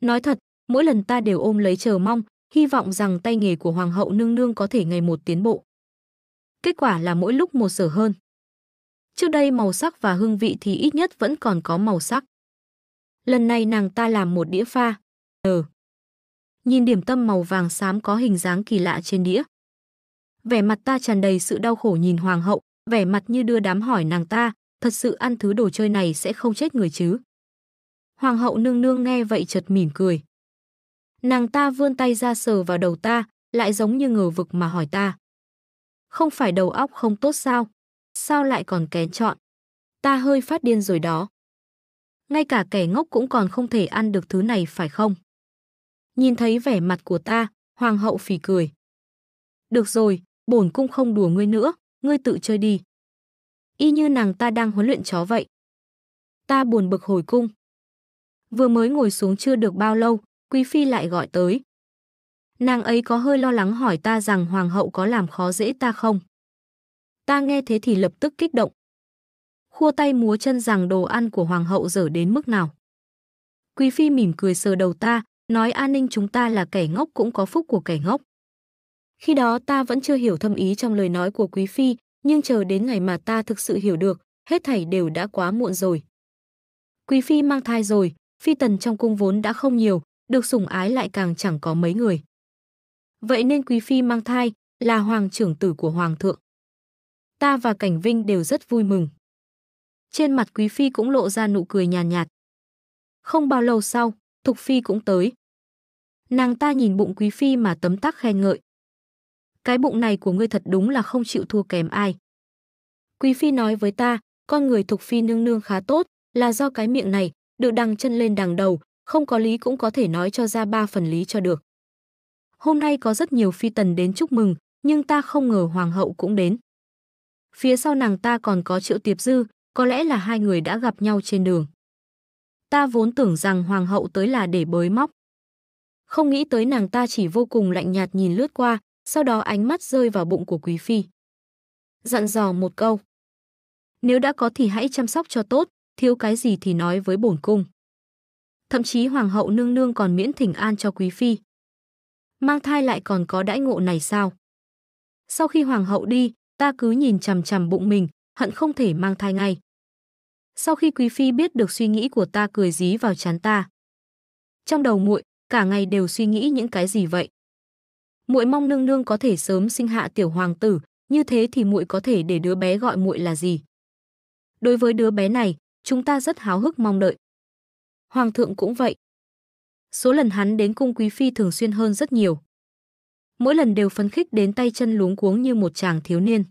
Nói thật, mỗi lần ta đều ôm lấy chờ mong, hy vọng rằng tay nghề của hoàng hậu nương nương có thể ngày một tiến bộ. Kết quả là mỗi lúc một sở hơn. Trước đây màu sắc và hương vị thì ít nhất vẫn còn có màu sắc. Lần này nàng ta làm một đĩa pha. Ờ. Nhìn điểm tâm màu vàng xám có hình dáng kỳ lạ trên đĩa. Vẻ mặt ta tràn đầy sự đau khổ nhìn hoàng hậu, vẻ mặt như đưa đám hỏi nàng ta, thật sự ăn thứ đồ chơi này sẽ không chết người chứ. Hoàng hậu nương nương nghe vậy chợt mỉm cười. Nàng ta vươn tay ra sờ vào đầu ta, lại giống như ngờ vực mà hỏi ta. Không phải đầu óc không tốt sao? Sao lại còn kén chọn? Ta hơi phát điên rồi đó. Ngay cả kẻ ngốc cũng còn không thể ăn được thứ này phải không? Nhìn thấy vẻ mặt của ta, hoàng hậu phì cười. Được rồi, bổn cung không đùa ngươi nữa, ngươi tự chơi đi. Y như nàng ta đang huấn luyện chó vậy. Ta buồn bực hồi cung. Vừa mới ngồi xuống chưa được bao lâu, Quý Phi lại gọi tới. Nàng ấy có hơi lo lắng hỏi ta rằng Hoàng hậu có làm khó dễ ta không. Ta nghe thế thì lập tức kích động. Khua tay múa chân rằng đồ ăn của Hoàng hậu dở đến mức nào. Quý Phi mỉm cười sờ đầu ta, nói an ninh chúng ta là kẻ ngốc cũng có phúc của kẻ ngốc. Khi đó ta vẫn chưa hiểu thâm ý trong lời nói của Quý Phi, nhưng chờ đến ngày mà ta thực sự hiểu được, hết thảy đều đã quá muộn rồi. Quý Phi mang thai rồi, phi tần trong cung vốn đã không nhiều, được sủng ái lại càng chẳng có mấy người. Vậy nên Quý Phi mang thai, là hoàng trưởng tử của hoàng thượng. Ta và Cảnh Vinh đều rất vui mừng. Trên mặt Quý Phi cũng lộ ra nụ cười nhàn nhạt, nhạt. Không bao lâu sau, Thục Phi cũng tới. Nàng ta nhìn bụng Quý Phi mà tấm tắc khen ngợi. Cái bụng này của ngươi thật đúng là không chịu thua kém ai. Quý Phi nói với ta, con người Thục Phi nương nương khá tốt, là do cái miệng này, được đằng chân lên đằng đầu, không có lý cũng có thể nói cho ra ba phần lý cho được. Hôm nay có rất nhiều phi tần đến chúc mừng, nhưng ta không ngờ hoàng hậu cũng đến. Phía sau nàng ta còn có Triệu Tiệp Dư, có lẽ là hai người đã gặp nhau trên đường. Ta vốn tưởng rằng hoàng hậu tới là để bới móc. Không nghĩ tới nàng ta chỉ vô cùng lạnh nhạt nhìn lướt qua, sau đó ánh mắt rơi vào bụng của quý phi. Dặn dò một câu. Nếu đã có thì hãy chăm sóc cho tốt, thiếu cái gì thì nói với bổn cung. Thậm chí hoàng hậu nương nương còn miễn thỉnh an cho quý phi. Mang thai lại còn có đãi ngộ này sao? Sau khi hoàng hậu đi, ta cứ nhìn chằm chằm bụng mình, hận không thể mang thai ngay. Sau khi quý phi biết được suy nghĩ của ta cười dí vào chán ta. Trong đầu muội, cả ngày đều suy nghĩ những cái gì vậy? Muội mong nương nương có thể sớm sinh hạ tiểu hoàng tử, như thế thì muội có thể để đứa bé gọi muội là gì? Đối với đứa bé này, chúng ta rất háo hức mong đợi. Hoàng thượng cũng vậy. Số lần hắn đến cung quý phi thường xuyên hơn rất nhiều. Mỗi lần đều phấn khích đến tay chân luống cuống như một chàng thiếu niên.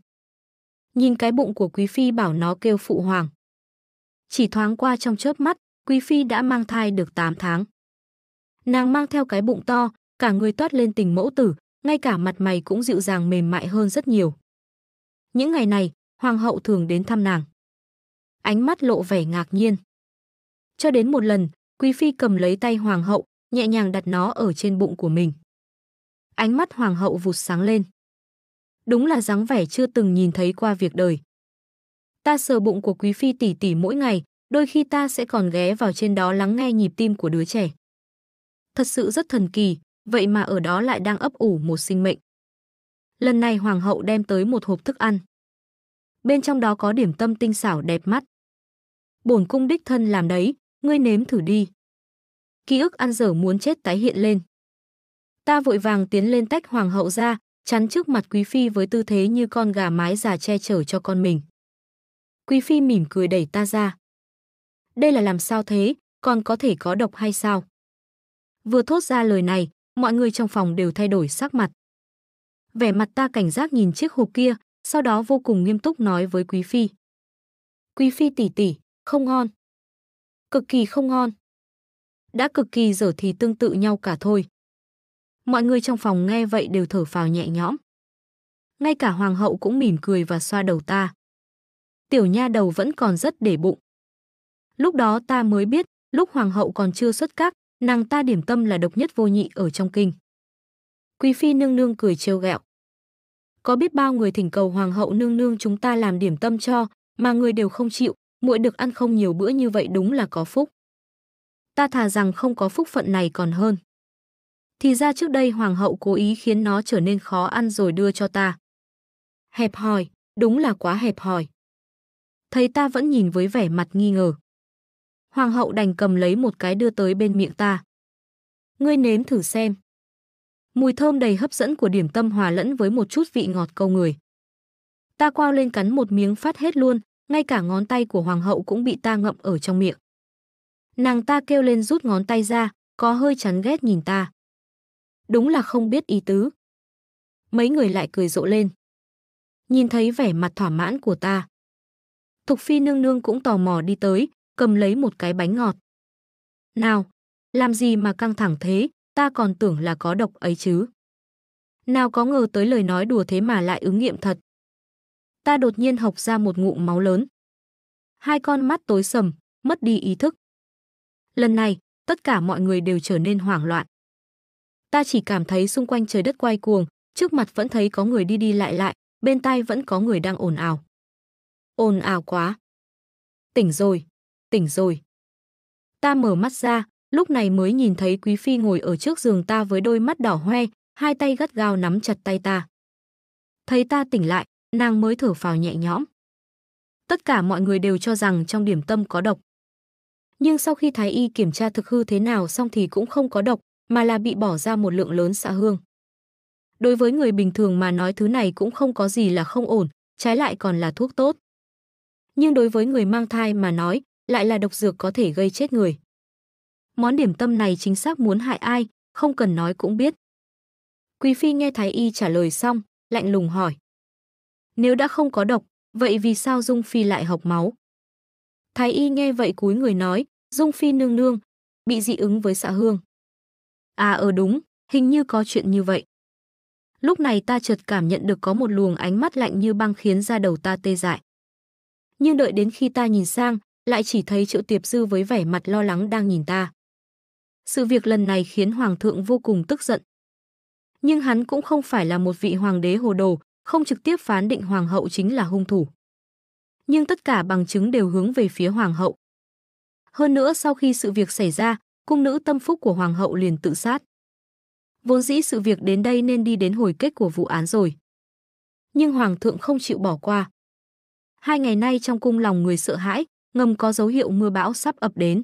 Nhìn cái bụng của quý phi bảo nó kêu phụ hoàng. Chỉ thoáng qua trong chớp mắt, Quý Phi đã mang thai được 8 tháng. Nàng mang theo cái bụng to, cả người toát lên tình mẫu tử, ngay cả mặt mày cũng dịu dàng mềm mại hơn rất nhiều. Những ngày này, Hoàng hậu thường đến thăm nàng. Ánh mắt lộ vẻ ngạc nhiên. Cho đến một lần, Quý Phi cầm lấy tay Hoàng hậu, nhẹ nhàng đặt nó ở trên bụng của mình. Ánh mắt Hoàng hậu vụt sáng lên. Đúng là dáng vẻ chưa từng nhìn thấy qua việc đời. Ta sờ bụng của Quý Phi tỷ tỷ mỗi ngày, đôi khi ta sẽ còn ghé vào trên đó lắng nghe nhịp tim của đứa trẻ. Thật sự rất thần kỳ, vậy mà ở đó lại đang ấp ủ một sinh mệnh. Lần này hoàng hậu đem tới một hộp thức ăn. Bên trong đó có điểm tâm tinh xảo đẹp mắt. Bổn cung đích thân làm đấy, ngươi nếm thử đi. Ký ức ăn dở muốn chết tái hiện lên. Ta vội vàng tiến lên tách hoàng hậu ra, chắn trước mặt quý phi với tư thế như con gà mái già che chở cho con mình. Quý phi mỉm cười đẩy ta ra. Đây là làm sao thế, còn có thể có độc hay sao? Vừa thốt ra lời này, mọi người trong phòng đều thay đổi sắc mặt. Vẻ mặt ta cảnh giác nhìn chiếc hộp kia, sau đó vô cùng nghiêm túc nói với Quý Phi. Quý Phi tỷ tỷ, không ngon. Cực kỳ không ngon. Đã cực kỳ dở thì tương tự nhau cả thôi. Mọi người trong phòng nghe vậy đều thở phào nhẹ nhõm. Ngay cả hoàng hậu cũng mỉm cười và xoa đầu ta. Tiểu nha đầu vẫn còn rất để bụng. Lúc đó ta mới biết, lúc hoàng hậu còn chưa xuất các, nàng ta điểm tâm là độc nhất vô nhị ở trong kinh. Quý phi nương nương cười trêu ghẹo. Có biết bao người thỉnh cầu hoàng hậu nương nương chúng ta làm điểm tâm cho, mà người đều không chịu, muội được ăn không nhiều bữa như vậy đúng là có phúc. Ta thà rằng không có phúc phận này còn hơn. Thì ra trước đây hoàng hậu cố ý khiến nó trở nên khó ăn rồi đưa cho ta. Hẹp hòi, đúng là quá hẹp hòi. Thấy ta vẫn nhìn với vẻ mặt nghi ngờ. Hoàng hậu đành cầm lấy một cái đưa tới bên miệng ta. Ngươi nếm thử xem. Mùi thơm đầy hấp dẫn của điểm tâm hòa lẫn với một chút vị ngọt câu người. Ta quao lên cắn một miếng phát hết luôn, ngay cả ngón tay của hoàng hậu cũng bị ta ngậm ở trong miệng. Nàng ta kêu lên rút ngón tay ra, có hơi chán ghét nhìn ta. Đúng là không biết ý tứ. Mấy người lại cười rộ lên. Nhìn thấy vẻ mặt thỏa mãn của ta. Thục phi nương nương cũng tò mò đi tới, cầm lấy một cái bánh ngọt. Nào, làm gì mà căng thẳng thế, ta còn tưởng là có độc ấy chứ. Nào có ngờ tới lời nói đùa thế mà lại ứng nghiệm thật. Ta đột nhiên hộc ra một ngụm máu lớn. Hai con mắt tối sầm, mất đi ý thức. Lần này, tất cả mọi người đều trở nên hoảng loạn. Ta chỉ cảm thấy xung quanh trời đất quay cuồng, trước mặt vẫn thấy có người đi đi lại lại, bên tai vẫn có người đang ồn ào. Ồn ào quá. Tỉnh rồi, tỉnh rồi. Ta mở mắt ra, lúc này mới nhìn thấy Quý Phi ngồi ở trước giường ta với đôi mắt đỏ hoe, hai tay gắt gao nắm chặt tay ta. Thấy ta tỉnh lại, nàng mới thở phào nhẹ nhõm. Tất cả mọi người đều cho rằng trong điểm tâm có độc. Nhưng sau khi Thái Y kiểm tra thực hư thế nào xong thì cũng không có độc, mà là bị bỏ ra một lượng lớn xạ hương. Đối với người bình thường mà nói thứ này cũng không có gì là không ổn, trái lại còn là thuốc tốt. Nhưng đối với người mang thai mà nói, lại là độc dược có thể gây chết người. Món điểm tâm này chính xác muốn hại ai, không cần nói cũng biết. Quý phi nghe Thái y trả lời xong, lạnh lùng hỏi. Nếu đã không có độc, vậy vì sao Dung Phi lại học máu? Thái y nghe vậy cúi người nói, Dung Phi nương nương, bị dị ứng với xạ hương. À ờ đúng, hình như có chuyện như vậy. Lúc này ta chợt cảm nhận được có một luồng ánh mắt lạnh như băng khiến da đầu ta tê dại. Nhưng đợi đến khi ta nhìn sang, lại chỉ thấy Triệu Tiệp Dư với vẻ mặt lo lắng đang nhìn ta. Sự việc lần này khiến Hoàng thượng vô cùng tức giận. Nhưng hắn cũng không phải là một vị hoàng đế hồ đồ, không trực tiếp phán định Hoàng hậu chính là hung thủ. Nhưng tất cả bằng chứng đều hướng về phía Hoàng hậu. Hơn nữa sau khi sự việc xảy ra, cung nữ tâm phúc của Hoàng hậu liền tự sát. Vốn dĩ sự việc đến đây nên đi đến hồi kết của vụ án rồi. Nhưng Hoàng thượng không chịu bỏ qua. Hai ngày nay trong cung lòng người sợ hãi, ngầm có dấu hiệu mưa bão sắp ập đến.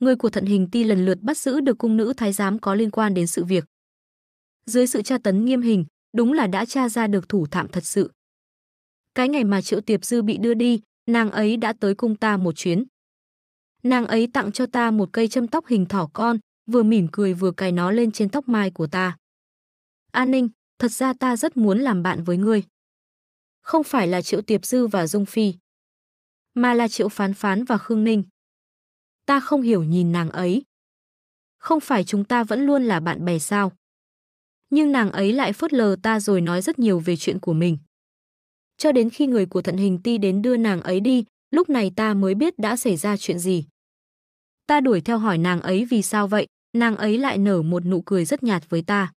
Người của thận hình ti lần lượt bắt giữ được cung nữ thái giám có liên quan đến sự việc. Dưới sự tra tấn nghiêm hình, đúng là đã tra ra được thủ thảm thật sự. Cái ngày mà Triệu Tiệp Dư bị đưa đi, nàng ấy đã tới cung ta một chuyến. Nàng ấy tặng cho ta một cây châm tóc hình thỏ con, vừa mỉm cười vừa cài nó lên trên tóc mai của ta. An Ninh, thật ra ta rất muốn làm bạn với ngươi. Không phải là Triệu Tiệp Dư và Dung Phi, mà là Triệu Phán Phán và Khương Ninh. Ta không hiểu nhìn nàng ấy. Không phải chúng ta vẫn luôn là bạn bè sao? Nhưng nàng ấy lại phớt lờ ta rồi nói rất nhiều về chuyện của mình. Cho đến khi người của thận hình ti đến đưa nàng ấy đi, lúc này ta mới biết đã xảy ra chuyện gì. Ta đuổi theo hỏi nàng ấy vì sao vậy, nàng ấy lại nở một nụ cười rất nhạt với ta.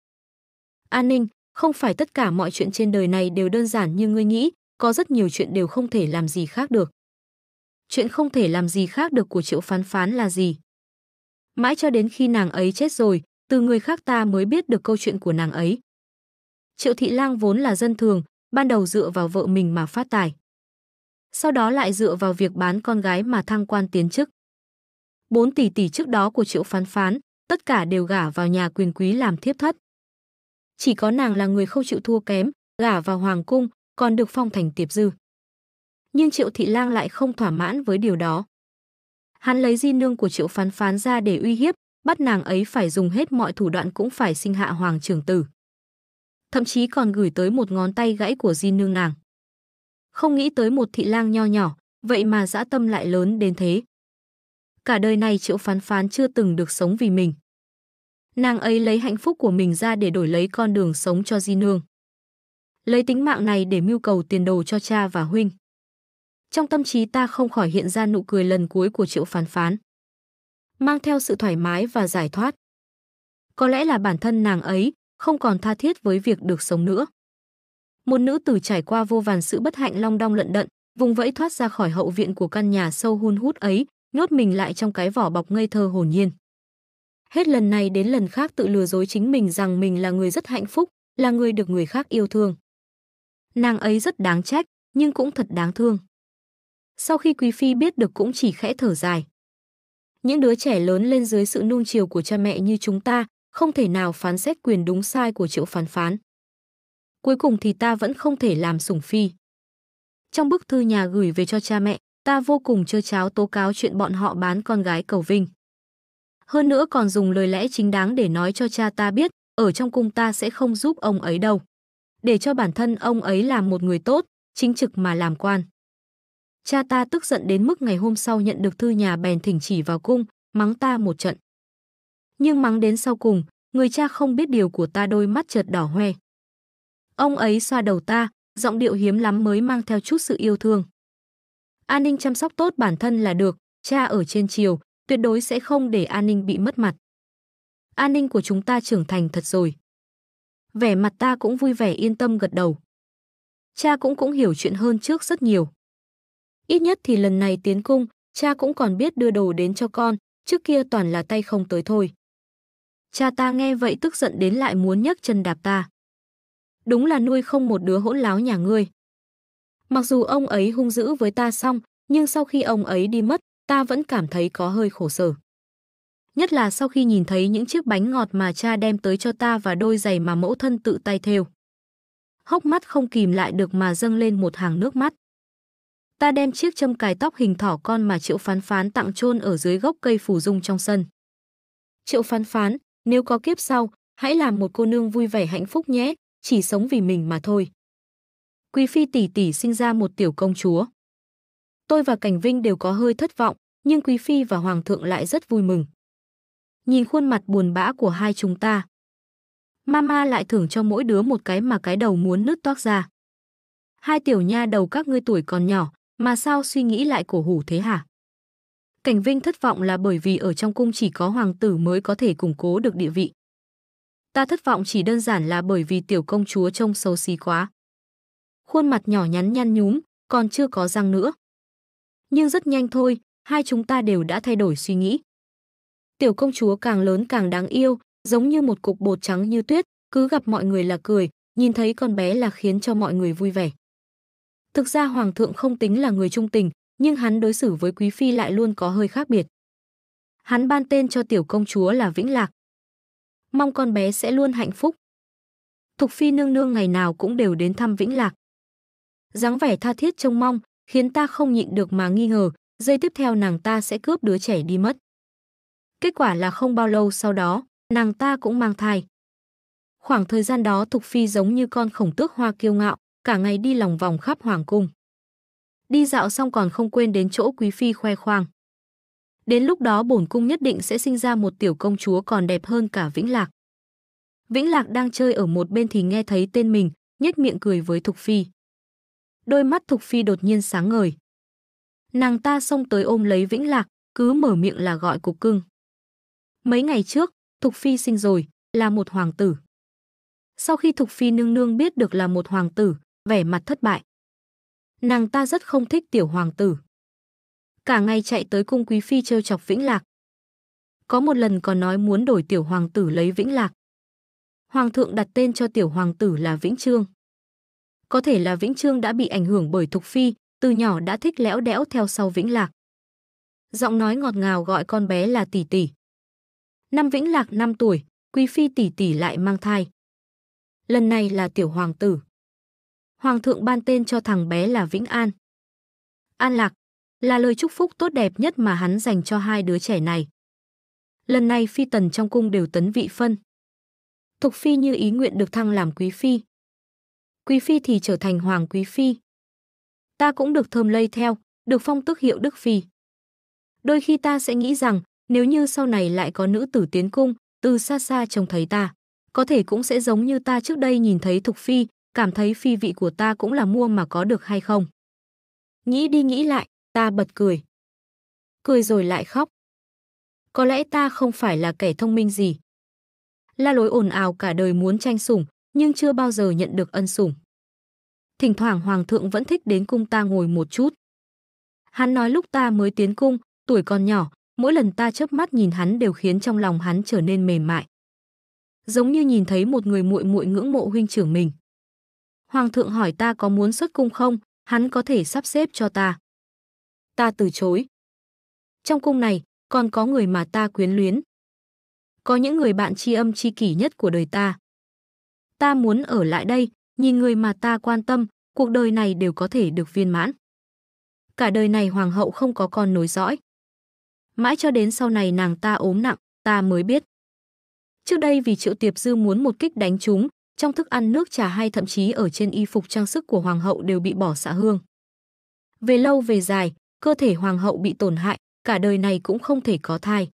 An ninh, không phải tất cả mọi chuyện trên đời này đều đơn giản như ngươi nghĩ, có rất nhiều chuyện đều không thể làm gì khác được. Chuyện không thể làm gì khác được của Triệu Phán Phán là gì? Mãi cho đến khi nàng ấy chết rồi, từ người khác ta mới biết được câu chuyện của nàng ấy. Triệu Thị Lang vốn là dân thường, ban đầu dựa vào vợ mình mà phát tài. Sau đó lại dựa vào việc bán con gái mà thăng quan tiến chức. Bốn tỷ tỷ trước đó của Triệu Phán Phán, tất cả đều gả vào nhà quyền quý làm thiếp thất. Chỉ có nàng là người không chịu thua kém, gả vào hoàng cung, còn được phong thành tiệp dư. Nhưng Triệu Thị Lang lại không thỏa mãn với điều đó. Hắn lấy di nương của Triệu Phán Phán ra để uy hiếp, bắt nàng ấy phải dùng hết mọi thủ đoạn cũng phải sinh hạ hoàng trưởng tử. Thậm chí còn gửi tới một ngón tay gãy của di nương nàng. Không nghĩ tới một thị lang nho nhỏ, vậy mà dã tâm lại lớn đến thế. Cả đời này Triệu Phán Phán chưa từng được sống vì mình. Nàng ấy lấy hạnh phúc của mình ra để đổi lấy con đường sống cho di nương. Lấy tính mạng này để mưu cầu tiền đồ cho cha và huynh. Trong tâm trí ta không khỏi hiện ra nụ cười lần cuối của Triệu Phán Phán. Mang theo sự thoải mái và giải thoát. Có lẽ là bản thân nàng ấy không còn tha thiết với việc được sống nữa. Một nữ tử trải qua vô vàn sự bất hạnh long đong lận đận, vùng vẫy thoát ra khỏi hậu viện của căn nhà sâu hun hút ấy, nhốt mình lại trong cái vỏ bọc ngây thơ hồn nhiên. Hết lần này đến lần khác tự lừa dối chính mình rằng mình là người rất hạnh phúc, là người được người khác yêu thương. Nàng ấy rất đáng trách, nhưng cũng thật đáng thương. Sau khi Quý Phi biết được cũng chỉ khẽ thở dài. Những đứa trẻ lớn lên dưới sự nuông chiều của cha mẹ như chúng ta, không thể nào phán xét quyền đúng sai của triệu phán phán. Cuối cùng thì ta vẫn không thể làm sủng phi. Trong bức thư nhà gửi về cho cha mẹ, ta vô cùng chơ cháo tố cáo chuyện bọn họ bán con gái cầu vinh. Hơn nữa còn dùng lời lẽ chính đáng để nói cho cha ta biết, ở trong cung ta sẽ không giúp ông ấy đâu. Để cho bản thân ông ấy làm một người tốt, chính trực mà làm quan. Cha ta tức giận đến mức ngày hôm sau nhận được thư nhà bèn thỉnh chỉ vào cung, mắng ta một trận. Nhưng mắng đến sau cùng, người cha không biết điều của ta đôi mắt chợt đỏ hoe. Ông ấy xoa đầu ta, giọng điệu hiếm lắm mới mang theo chút sự yêu thương. An ninh chăm sóc tốt bản thân là được, cha ở trên chiều, tuyệt đối sẽ không để an ninh bị mất mặt. An ninh của chúng ta trưởng thành thật rồi. Vẻ mặt ta cũng vui vẻ yên tâm gật đầu. Cha cũng cũng hiểu chuyện hơn trước rất nhiều. Ít nhất thì lần này tiến cung, cha cũng còn biết đưa đồ đến cho con, trước kia toàn là tay không tới thôi. Cha ta nghe vậy tức giận đến lại muốn nhấc chân đạp ta. Đúng là nuôi không một đứa hỗn láo nhà ngươi. Mặc dù ông ấy hung dữ với ta xong, nhưng sau khi ông ấy đi mất, ta vẫn cảm thấy có hơi khổ sở. Nhất là sau khi nhìn thấy những chiếc bánh ngọt mà cha đem tới cho ta và đôi giày mà mẫu thân tự tay thêu. Hốc mắt không kìm lại được mà dâng lên một hàng nước mắt. Ta đem chiếc châm cài tóc hình thỏ con mà Triệu Phán Phán tặng chôn ở dưới gốc cây phủ dung trong sân. Triệu Phán Phán, nếu có kiếp sau, hãy làm một cô nương vui vẻ hạnh phúc nhé, chỉ sống vì mình mà thôi. Quý phi tỷ tỷ sinh ra một tiểu công chúa. Tôi và Cảnh Vinh đều có hơi thất vọng, nhưng Quý phi và hoàng thượng lại rất vui mừng. Nhìn khuôn mặt buồn bã của hai chúng ta, Mama lại thưởng cho mỗi đứa một cái mà cái đầu muốn nứt toác ra. Hai tiểu nha đầu các ngươi tuổi còn nhỏ, mà sao suy nghĩ lại cổ hủ thế hả? Cảnh Vinh thất vọng là bởi vì ở trong cung chỉ có hoàng tử mới có thể củng cố được địa vị. Ta thất vọng chỉ đơn giản là bởi vì tiểu công chúa trông xấu xí quá. Khuôn mặt nhỏ nhắn nhăn nhúm, còn chưa có răng nữa. Nhưng rất nhanh thôi, hai chúng ta đều đã thay đổi suy nghĩ. Tiểu công chúa càng lớn càng đáng yêu, giống như một cục bột trắng như tuyết, cứ gặp mọi người là cười, nhìn thấy con bé là khiến cho mọi người vui vẻ. Thực ra hoàng thượng không tính là người trung tình, nhưng hắn đối xử với quý phi lại luôn có hơi khác biệt. Hắn ban tên cho tiểu công chúa là Vĩnh Lạc. Mong con bé sẽ luôn hạnh phúc. Thục phi nương nương ngày nào cũng đều đến thăm Vĩnh Lạc. dáng vẻ tha thiết trông mong, khiến ta không nhịn được mà nghi ngờ, giây tiếp theo nàng ta sẽ cướp đứa trẻ đi mất. Kết quả là không bao lâu sau đó, nàng ta cũng mang thai. Khoảng thời gian đó Thục Phi giống như con khổng tước hoa kiêu ngạo, cả ngày đi lòng vòng khắp hoàng cung. Đi dạo xong còn không quên đến chỗ quý phi khoe khoang. Đến lúc đó bổn cung nhất định sẽ sinh ra một tiểu công chúa còn đẹp hơn cả Vĩnh Lạc. Vĩnh Lạc đang chơi ở một bên thì nghe thấy tên mình, nhếch miệng cười với Thục Phi. Đôi mắt Thục Phi đột nhiên sáng ngời. Nàng ta xông tới ôm lấy Vĩnh Lạc, cứ mở miệng là gọi cục cưng. Mấy ngày trước, Thục Phi sinh rồi, là một hoàng tử. Sau khi Thục Phi nương nương biết được là một hoàng tử, vẻ mặt thất bại. Nàng ta rất không thích tiểu hoàng tử. Cả ngày chạy tới cung quý phi trêu chọc Vĩnh Lạc. Có một lần còn nói muốn đổi tiểu hoàng tử lấy Vĩnh Lạc. Hoàng thượng đặt tên cho tiểu hoàng tử là Vĩnh Trương. Có thể là Vĩnh Trương đã bị ảnh hưởng bởi Thục Phi, từ nhỏ đã thích lẽo đẽo theo sau Vĩnh Lạc. Giọng nói ngọt ngào gọi con bé là tỷ tỷ. Năm Vĩnh Lạc 5 tuổi, Quý Phi tỷ tỷ lại mang thai. Lần này là tiểu hoàng tử. Hoàng thượng ban tên cho thằng bé là Vĩnh An. An Lạc là lời chúc phúc tốt đẹp nhất mà hắn dành cho hai đứa trẻ này. Lần này phi tần trong cung đều tấn vị phân. Thục phi như ý nguyện được thăng làm quý phi. Quý phi thì trở thành hoàng quý phi. Ta cũng được thơm lây theo, được phong tước hiệu đức phi. Đôi khi ta sẽ nghĩ rằng, nếu như sau này lại có nữ tử tiến cung, từ xa xa trông thấy ta, có thể cũng sẽ giống như ta trước đây nhìn thấy Thục Phi, cảm thấy phi vị của ta cũng là mua mà có được hay không. Nghĩ đi nghĩ lại, ta bật cười. Cười rồi lại khóc. Có lẽ ta không phải là kẻ thông minh gì. La lối ồn ào cả đời muốn tranh sủng, nhưng chưa bao giờ nhận được ân sủng. Thỉnh thoảng hoàng thượng vẫn thích đến cung ta ngồi một chút. Hắn nói lúc ta mới tiến cung, tuổi còn nhỏ, mỗi lần ta chớp mắt nhìn hắn đều khiến trong lòng hắn trở nên mềm mại. Giống như nhìn thấy một người muội muội ngưỡng mộ huynh trưởng mình. Hoàng thượng hỏi ta có muốn xuất cung không, hắn có thể sắp xếp cho ta. Ta từ chối. Trong cung này, còn có người mà ta quyến luyến. Có những người bạn tri âm tri kỷ nhất của đời ta. Ta muốn ở lại đây, nhìn người mà ta quan tâm, cuộc đời này đều có thể được viên mãn. Cả đời này hoàng hậu không có con nối dõi. Mãi cho đến sau này nàng ta ốm nặng, ta mới biết. Trước đây vì Triệu Tiệp Dư muốn một kích đánh chúng, trong thức ăn nước trà hay thậm chí ở trên y phục trang sức của hoàng hậu đều bị bỏ xạ hương. Về lâu về dài, cơ thể hoàng hậu bị tổn hại, cả đời này cũng không thể có thai.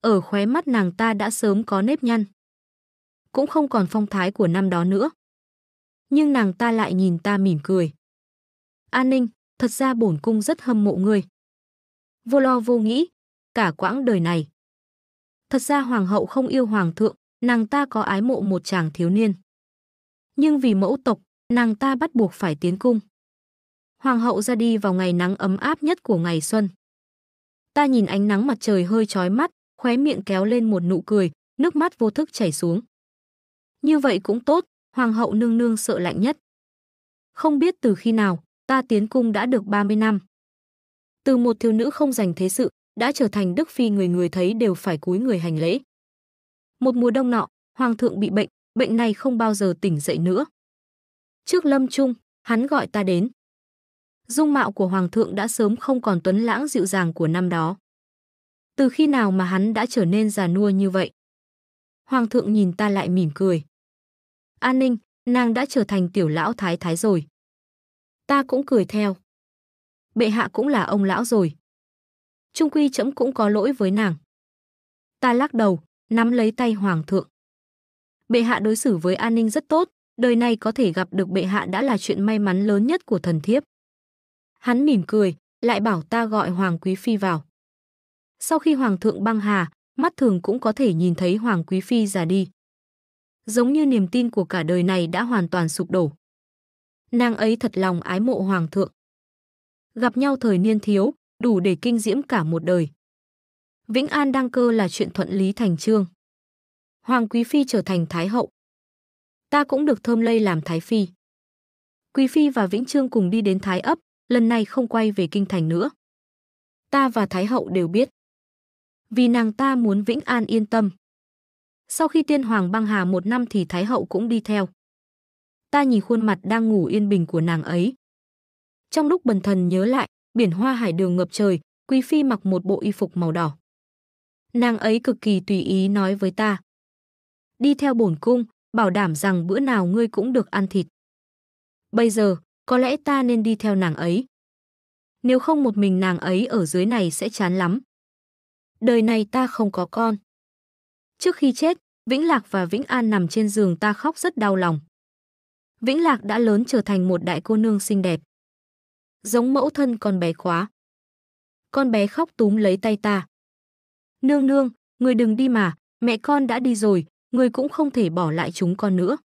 Ở khóe mắt nàng ta đã sớm có nếp nhăn. Cũng không còn phong thái của năm đó nữa. Nhưng nàng ta lại nhìn ta mỉm cười. An ninh, thật ra bổn cung rất hâm mộ ngươi. Vô lo vô nghĩ, cả quãng đời này. Thật ra hoàng hậu không yêu hoàng thượng, nàng ta có ái mộ một chàng thiếu niên. Nhưng vì mẫu tộc, nàng ta bắt buộc phải tiến cung. Hoàng hậu ra đi vào ngày nắng ấm áp nhất của ngày xuân. Ta nhìn ánh nắng mặt trời hơi chói mắt, khóe miệng kéo lên một nụ cười, nước mắt vô thức chảy xuống. Như vậy cũng tốt, hoàng hậu nương nương sợ lạnh nhất. Không biết từ khi nào, ta tiến cung đã được 30 năm. Từ một thiếu nữ không dành thế sự, đã trở thành đức phi người người thấy đều phải cúi người hành lễ. Một mùa đông nọ, hoàng thượng bị bệnh, bệnh này không bao giờ tỉnh dậy nữa. Trước lâm trung, hắn gọi ta đến. Dung mạo của hoàng thượng đã sớm không còn tuấn lãng dịu dàng của năm đó. Từ khi nào mà hắn đã trở nên già nua như vậy? Hoàng thượng nhìn ta lại mỉm cười. An ninh, nàng đã trở thành tiểu lão thái thái rồi. Ta cũng cười theo. Bệ hạ cũng là ông lão rồi. Trung quy chấm cũng có lỗi với nàng. Ta lắc đầu, nắm lấy tay hoàng thượng. Bệ hạ đối xử với an ninh rất tốt, đời này có thể gặp được bệ hạ đã là chuyện may mắn lớn nhất của thần thiếp. Hắn mỉm cười, lại bảo ta gọi hoàng quý phi vào. Sau khi hoàng thượng băng hà, mắt thường cũng có thể nhìn thấy hoàng quý phi già đi. Giống như niềm tin của cả đời này đã hoàn toàn sụp đổ. Nàng ấy thật lòng ái mộ hoàng thượng. Gặp nhau thời niên thiếu, đủ để kinh diễm cả một đời. Vĩnh An đăng cơ là chuyện thuận lý thành trương. Hoàng Quý Phi trở thành Thái Hậu. Ta cũng được thơm lây làm Thái Phi. Quý Phi và Vĩnh Trương cùng đi đến Thái ấp, lần này không quay về kinh thành nữa. Ta và Thái Hậu đều biết. Vì nàng ta muốn Vĩnh An yên tâm. Sau khi tiên hoàng băng hà một năm thì Thái Hậu cũng đi theo. Ta nhìn khuôn mặt đang ngủ yên bình của nàng ấy. Trong lúc bần thần nhớ lại, biển hoa hải đường ngập trời, Quý Phi mặc một bộ y phục màu đỏ. Nàng ấy cực kỳ tùy ý nói với ta. Đi theo bổn cung, bảo đảm rằng bữa nào ngươi cũng được ăn thịt. Bây giờ, có lẽ ta nên đi theo nàng ấy. Nếu không một mình nàng ấy ở dưới này sẽ chán lắm. Đời này ta không có con. Trước khi chết, Vĩnh Lạc và Vĩnh An nằm trên giường ta khóc rất đau lòng. Vĩnh Lạc đã lớn trở thành một đại cô nương xinh đẹp. Giống mẫu thân con bé quá. Con bé khóc túm lấy tay ta. Nương nương, người đừng đi mà, mẹ con đã đi rồi, người cũng không thể bỏ lại chúng con nữa.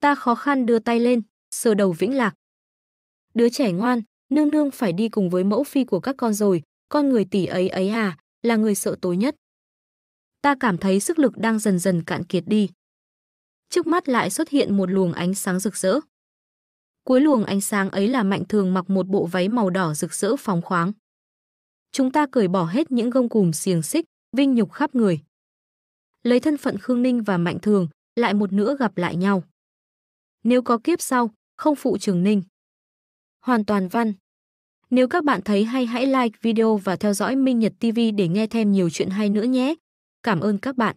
Ta khó khăn đưa tay lên, sờ đầu Vĩnh Lạc. Đứa trẻ ngoan, nương nương phải đi cùng với mẫu phi của các con rồi, con người tỷ ấy ấy à, là người sợ tối nhất. Ta cảm thấy sức lực đang dần dần cạn kiệt đi. Trước mắt lại xuất hiện một luồng ánh sáng rực rỡ. Cuối luồng ánh sáng ấy là Mạnh Thường mặc một bộ váy màu đỏ rực rỡ phóng khoáng. Chúng ta cởi bỏ hết những gông cùm xiềng xích, vinh nhục khắp người. Lấy thân phận Khương Ninh và Mạnh Thường, lại một nữa gặp lại nhau. Nếu có kiếp sau, không phụ Trường Ninh. Hoàn toàn văn. Nếu các bạn thấy hay hãy like video và theo dõi Minh Nhật TV để nghe thêm nhiều chuyện hay nữa nhé. Cảm ơn các bạn.